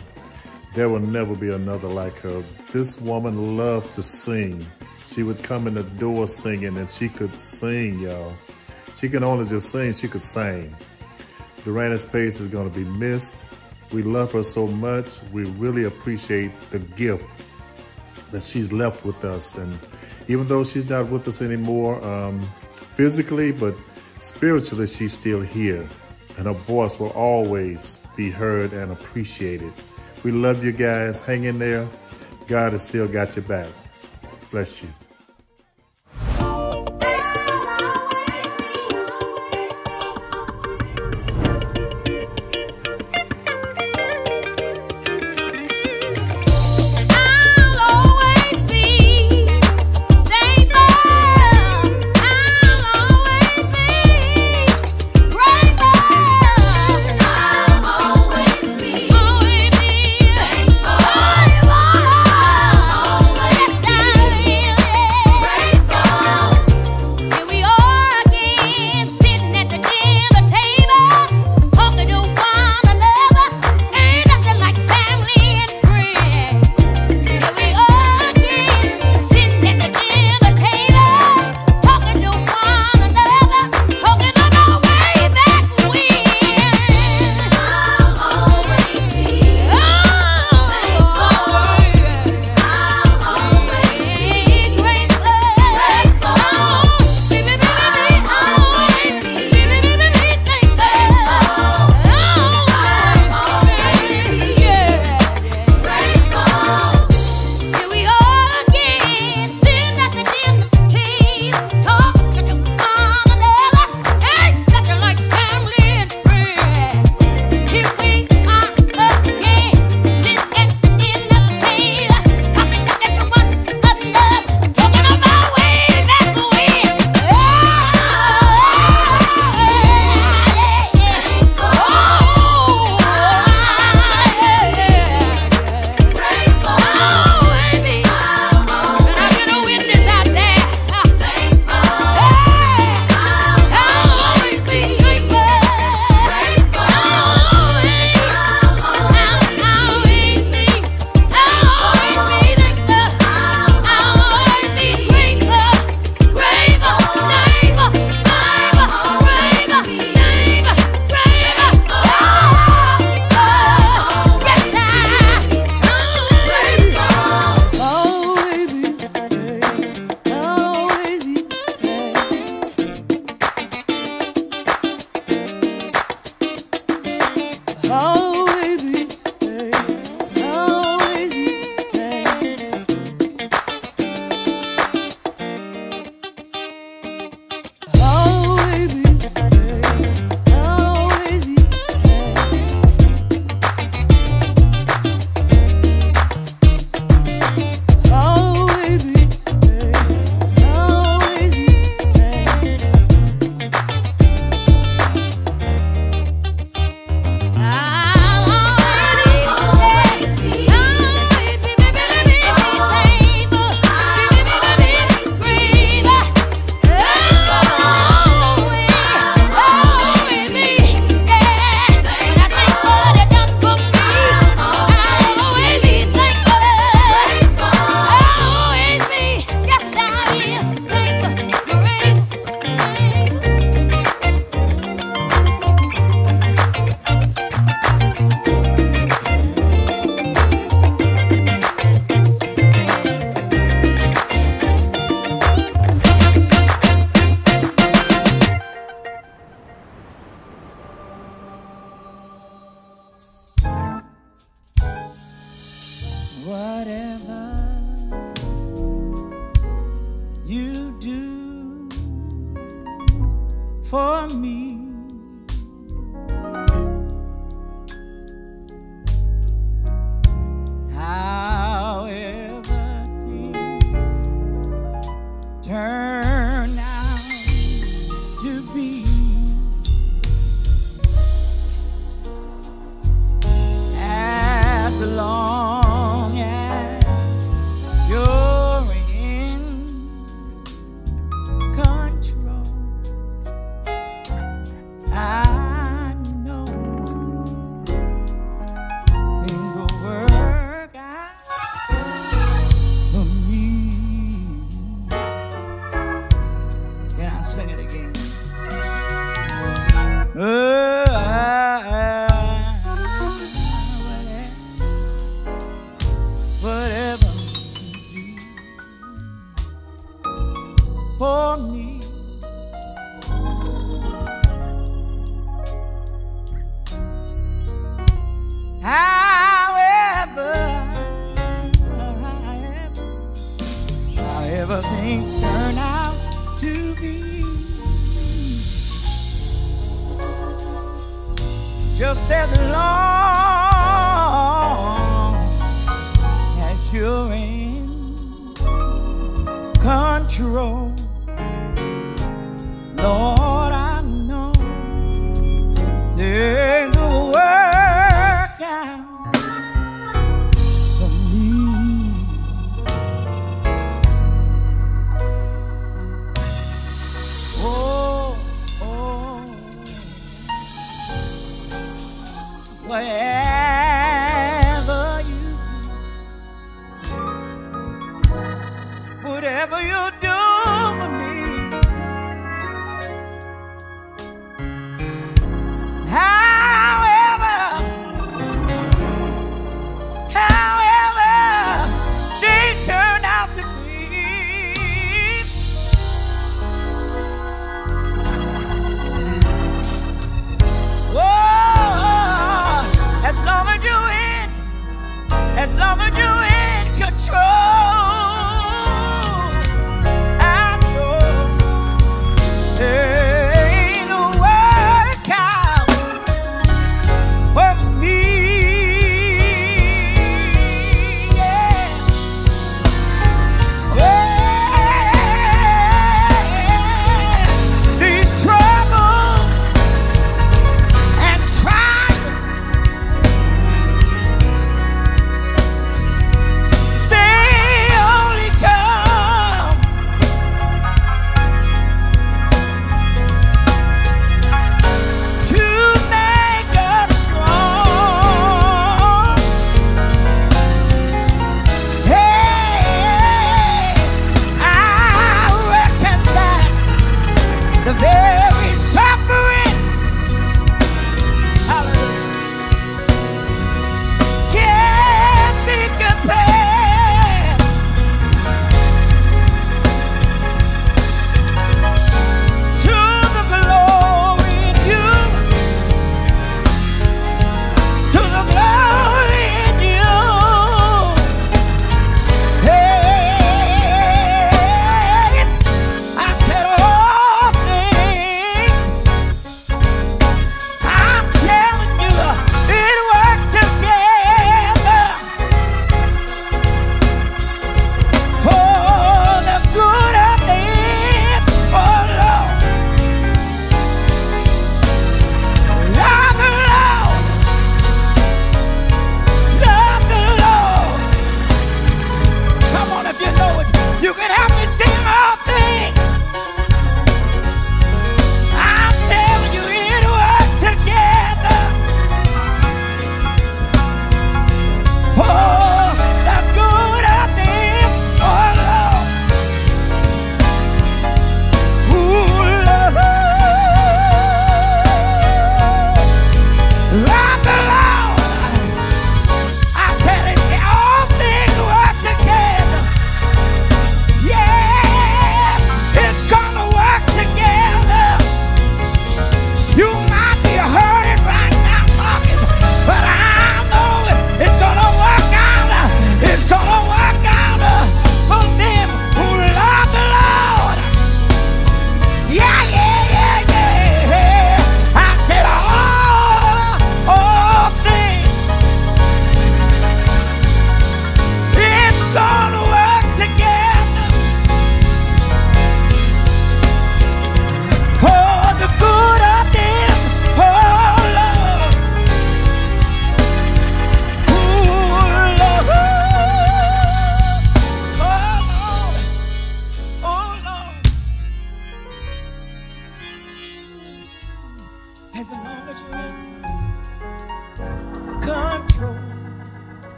[SPEAKER 22] There will never be another like her. This woman loved to sing. She would come in the door singing and she could sing, y'all. She can only just sing, she could sing. Duranice Pace is gonna be missed. We love her so much. We really appreciate the gift that she's left with us. And even though she's not with us anymore um, physically, but spiritually, she's still here. And her voice will always be heard and appreciated. We love you guys. Hang in there. God has still got your back. Bless
[SPEAKER 9] you.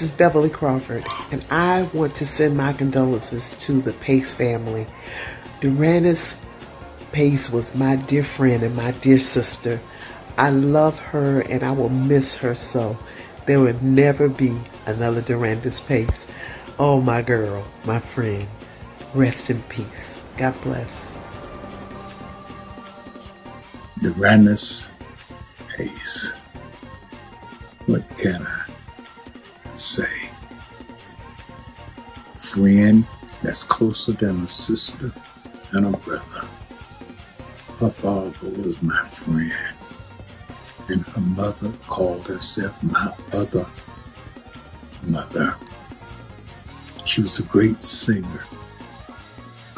[SPEAKER 23] This is Beverly Crawford, and I want to send my condolences to the Pace family. Duranice Pace was my dear friend and my dear sister. I love her and I will miss her so. There will never be another Duranice Pace. Oh, my girl, my friend. Rest in peace. God bless.
[SPEAKER 24] Duranice Pace. What can I friend that's closer than a sister and a brother. Her father was my friend, and her mother called herself my other mother. She was a great singer,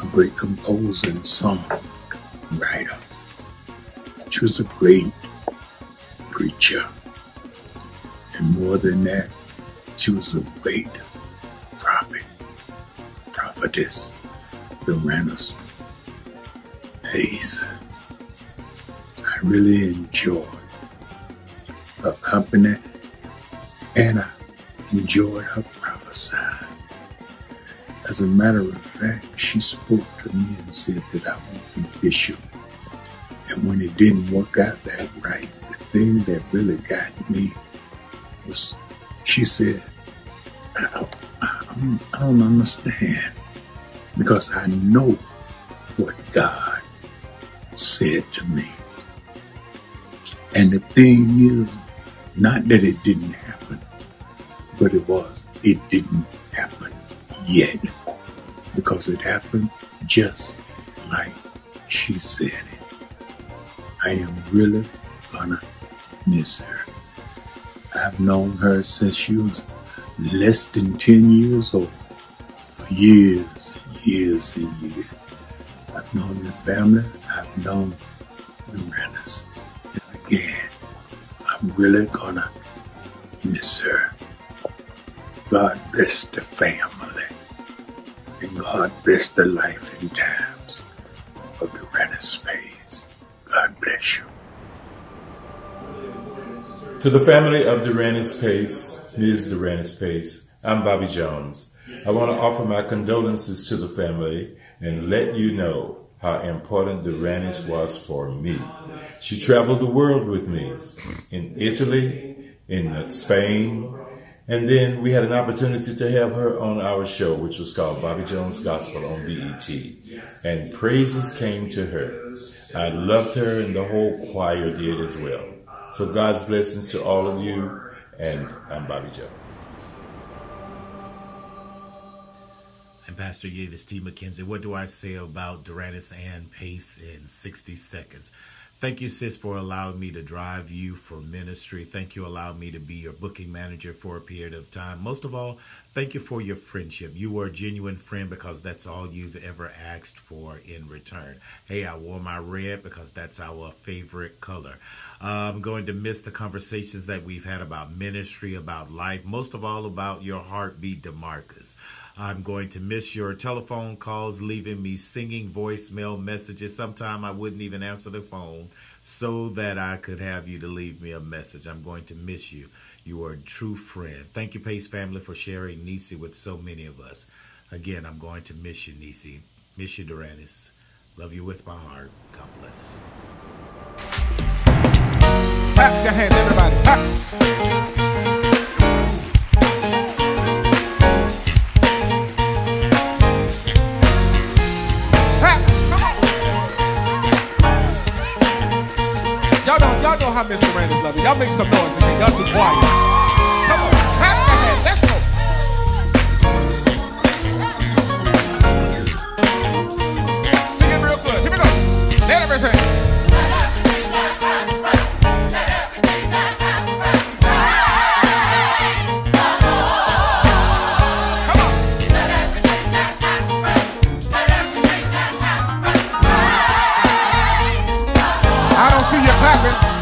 [SPEAKER 24] a great composer and songwriter. She was a great preacher. And more than that, she was a great prophet, prophetess, Duranice Pace. I really enjoyed her company and I enjoyed her prophesying. As a matter of fact, she spoke to me and said that I won't be bishop. And when it didn't work out that right, the thing that really got me was she said, I, I, I don't understand because I know what God said to me. And the thing is, not that it didn't happen, but it was, it didn't happen yet because it happened just like she said it. I am really gonna miss her. I've known her since she was less than 10 years old. For years, years and years. I've known the family. I've known the. And again, I'm really gonna miss her. God bless the family. And God bless the life and times of the Rennes. God bless you.
[SPEAKER 25] To the family of Duranice Pace, Ms. Duranice Pace, I'm Bobby Jones. I want to offer my condolences to the family and let you know how important Duranice was for me. She traveled the world with me in Italy, in Spain, and then we had an opportunity to have her on our show, which was called Bobby Jones Gospel on BET. And praises came to her. I loved her and the whole choir did as well. So God's blessings to all of you, and I'm Bobby Jones.
[SPEAKER 26] And Pastor Yavis T. McKenzie, what do I say about Duranice and Pace in 60 seconds? Thank you, sis, for allowing me to drive you for ministry. Thank you, allowing me to be your booking manager for a period of time. Most of all, thank you for your friendship. You were a genuine friend because that's all you've ever asked for in return. Hey, I wore my red because that's our favorite color. I'm going to miss the conversations that we've had about ministry, about life, most of all about your heartbeat, Demarcus. I'm going to miss your telephone calls, leaving me singing voicemail messages. Sometime I wouldn't even answer the phone so that I could have you to leave me a message. I'm going to miss you. You are a true friend. Thank you, Pace family, for sharing Nisi with so many of us. Again, I'm going to miss you, Nisi. Miss you, Duranice. Love you with my heart. God bless.
[SPEAKER 4] Clap your hands, everybody. Clap. Know, how Mr. Randall love you. Y'all make some noise again. Y'all too quiet. Come on. Let's go. Sing it real good. Here we go. Let everything.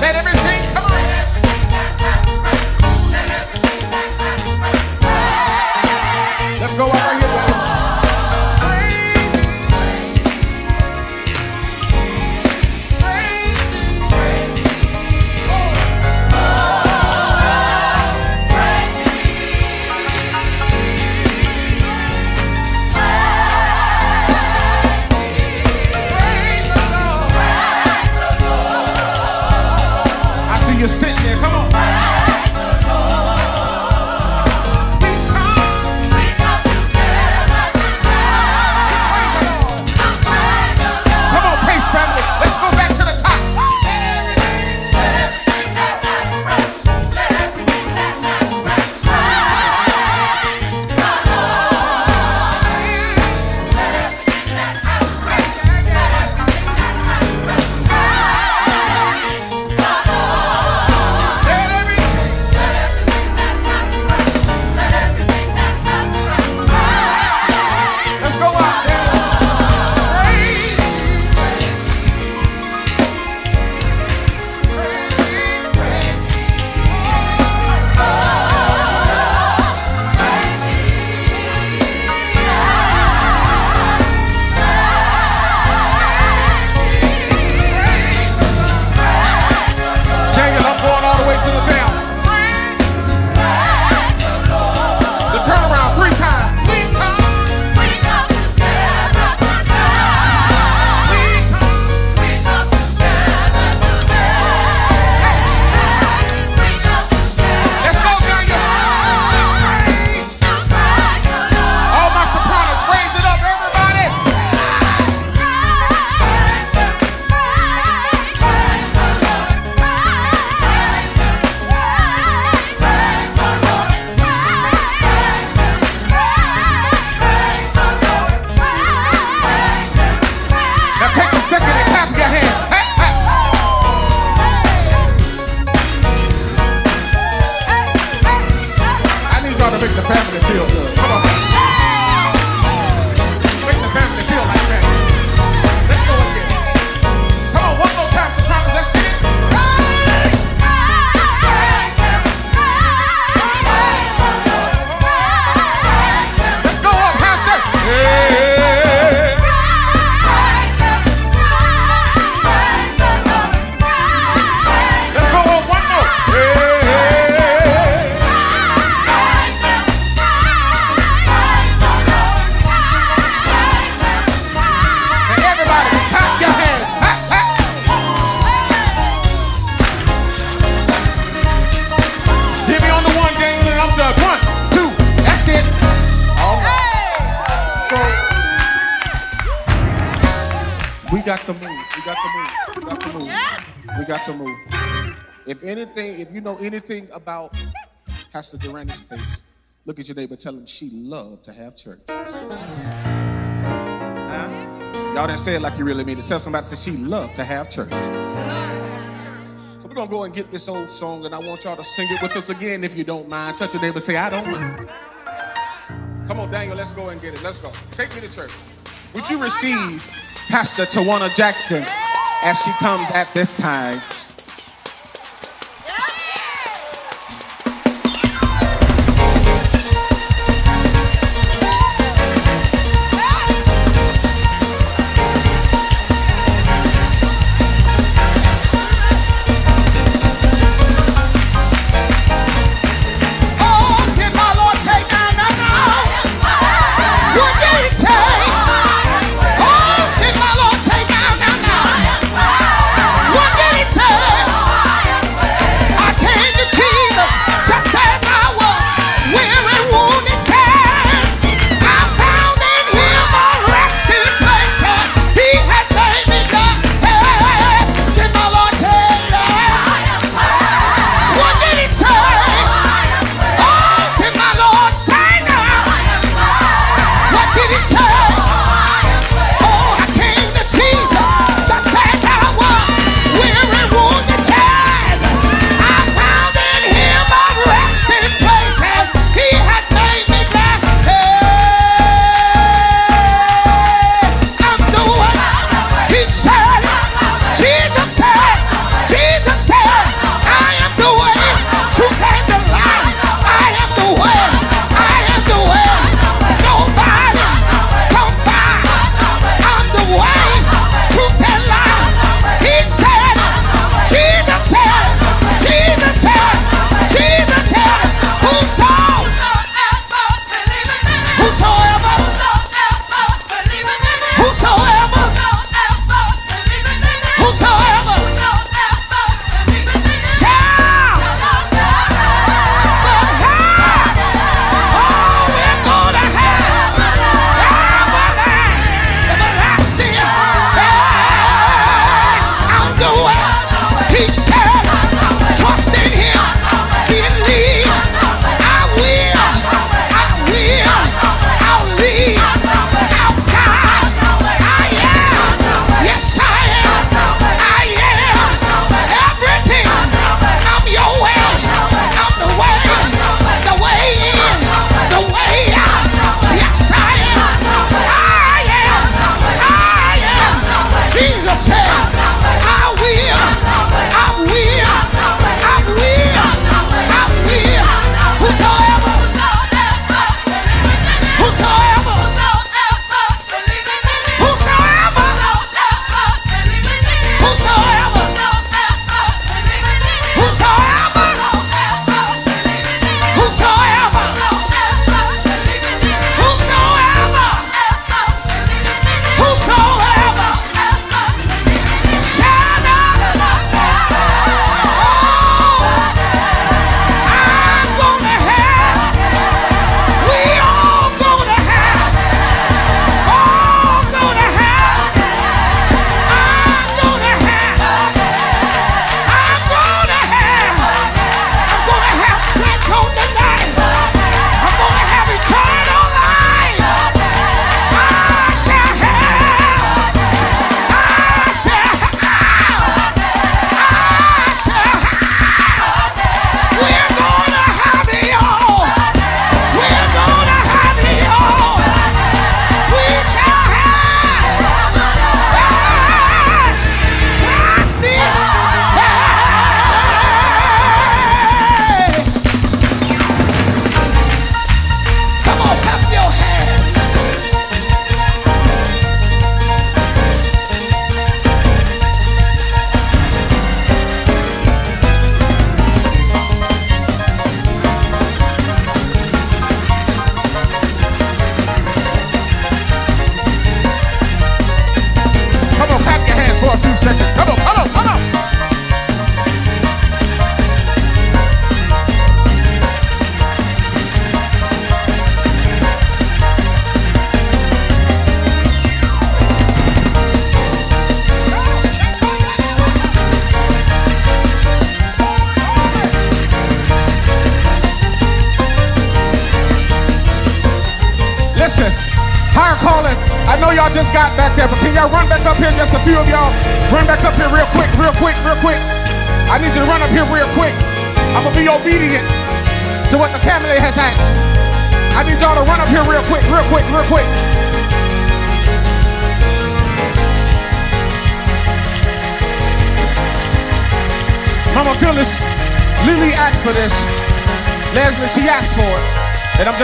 [SPEAKER 4] Let everything about Pastor Duranice Pace, look at your neighbor, tell him she loved to have church. Huh? Y'all didn't say it like you really mean it. Tell somebody say she loved to have church. So we're gonna go and get this old song, and I want y'all to sing it with us again if you don't mind. Touch your neighbor, say I don't mind. Come on, Daniel, let's go and get it. Let's go. Take me to church. Would you receive Pastor Tawana Jackson as she comes at this time?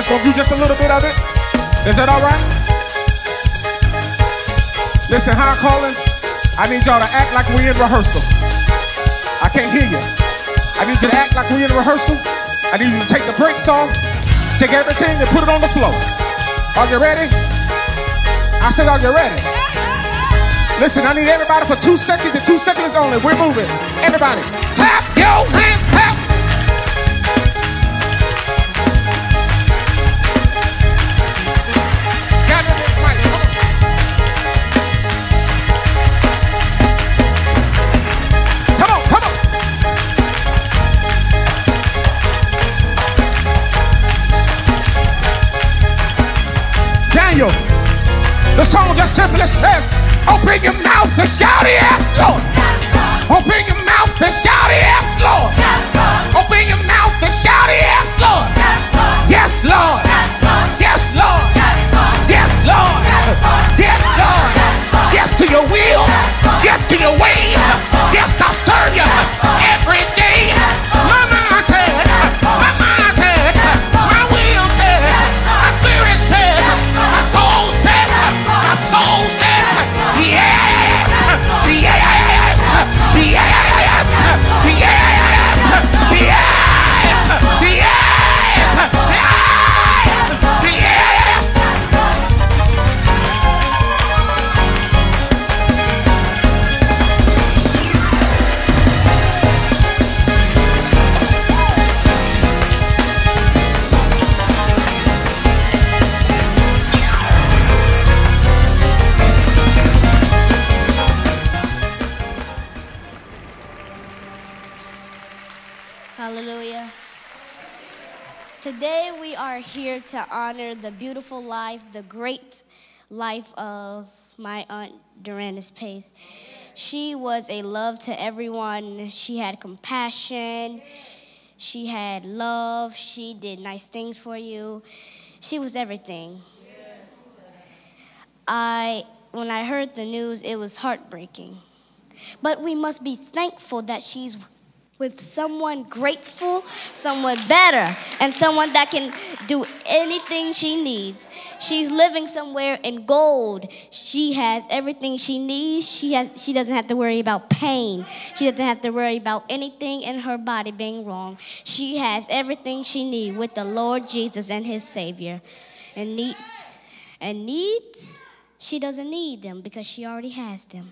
[SPEAKER 4] Just do just a little bit of it. Is that all right? Listen, I'm calling, I need y'all to act like we in rehearsal. I can't hear you. I need you to act like we in rehearsal. I need you to take the brakes off, take everything and put it on the floor. Are you ready? I said, are you ready? Listen, I need everybody for two seconds and two seconds only. We're moving. Everybody, clap your hands, the song just simply says, Open your mouth and shout yes, Lord. Open your mouth and shout yes, Lord. Open your mouth and shout yes, Lord. Yes, Lord. Yes, Lord. Yes, Lord. Yes, Lord. Yes to your will. Yes to your way. Yes, I'll serve you
[SPEAKER 27] life, the great life of my aunt Duranice Pace. She was a love to everyone. She had compassion. She had love. She did nice things for you. She was everything. I when I heard the news, it was heartbreaking. But we must be thankful that she's with someone grateful, someone better, and someone that can do anything she needs. She's living somewhere in gold. She has everything she needs. She has she doesn't have to worry about pain. She doesn't have to worry about anything in her body being wrong. She has everything she needs with the Lord Jesus and his Savior. And need and needs, she doesn't need them because she already has them.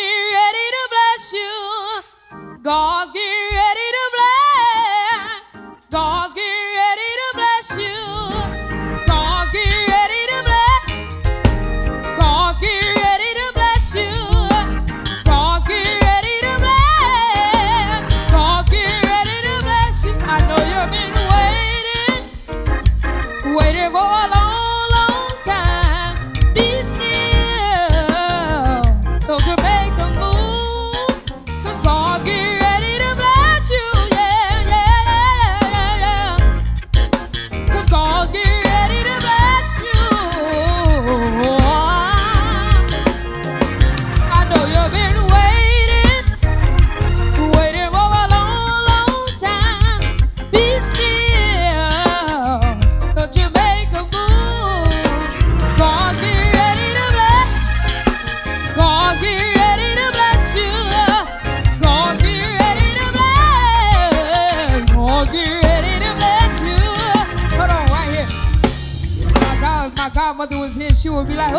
[SPEAKER 28] you. Would be like,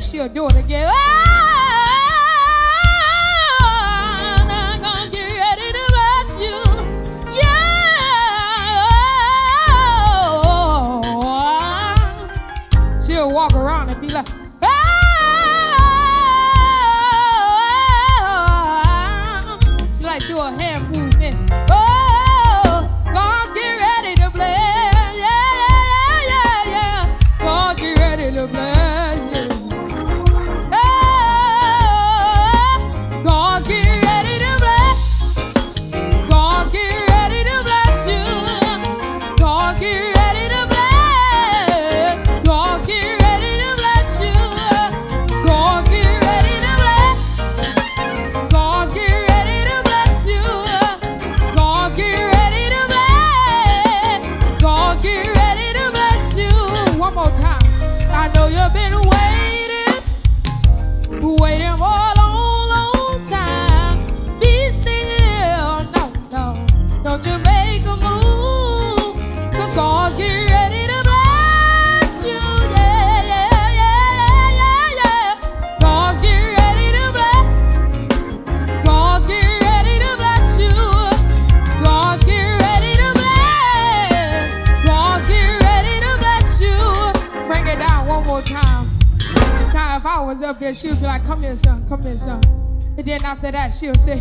[SPEAKER 28] she'll do it again. She'll say,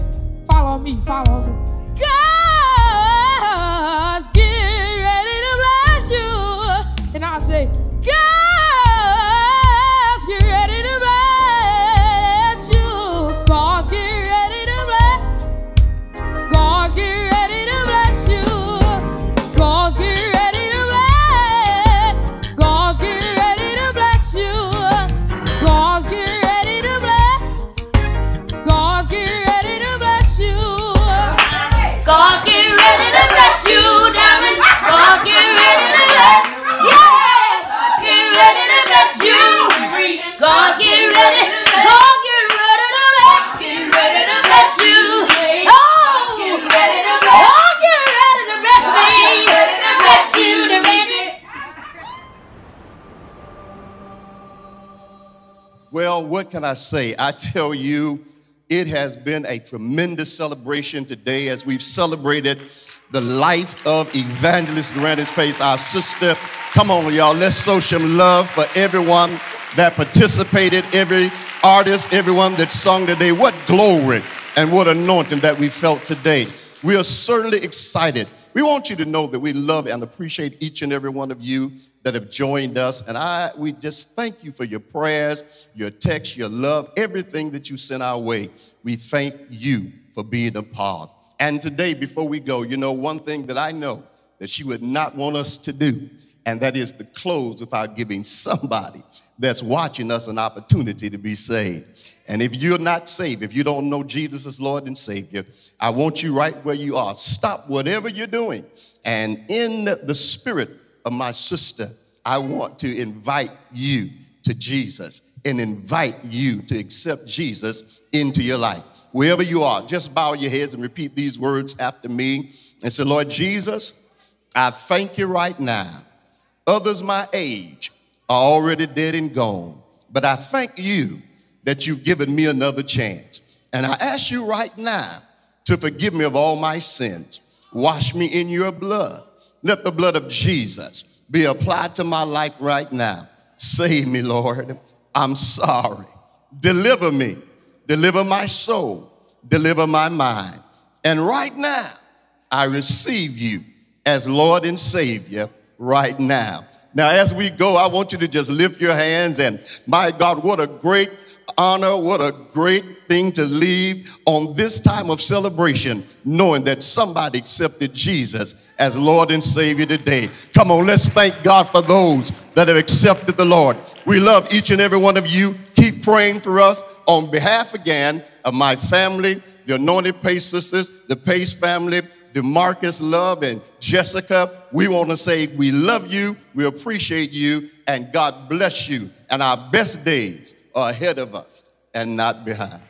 [SPEAKER 1] I tell you, it has been a tremendous celebration today as we've celebrated the life of Evangelist Duranice Pace, our sister. Come on, y'all, let's show some love for everyone that participated, every artist, everyone that sung today. What glory and what anointing that we felt today. We are certainly excited. We want you to know that we love and appreciate each and every one of you that have joined us. And I we just thank you for your prayers, your texts, your love, everything that you sent our way. We thank you for being a part. And today, before we go, you know, one thing that I know that she would not want us to do, and that is to close without giving somebody that's watching us an opportunity to be saved. And if you're not saved, if you don't know Jesus as Lord and Savior, I want you right where you are. Stop whatever you're doing. And in the spirit of my sister, I want to invite you to Jesus and invite you to accept Jesus into your life. Wherever you are, just bow your heads and repeat these words after me and say, Lord Jesus, I thank you right now. Others my age are already dead and gone, but I thank you that you've given me another chance. And I ask you right now to forgive me of all my sins. Wash me in your blood. Let the blood of Jesus be applied to my life right now. Save me, Lord. I'm sorry. Deliver me. Deliver my soul. Deliver my mind. And right now, I receive you as Lord and Savior right now. Now, as we go, I want you to just lift your hands and my God, what a great honor, what a great thing to leave on this time of celebration, knowing that somebody accepted Jesus as Lord and Savior today. Come on, let's thank God for those that have accepted the Lord. We love each and every one of you. Keep praying for us on behalf again of my family, the anointed Pace sisters, the Pace family, Demarcus Love and Jessica. We want to say we love you, we appreciate you, and God bless you. And our best days ahead of us and not behind.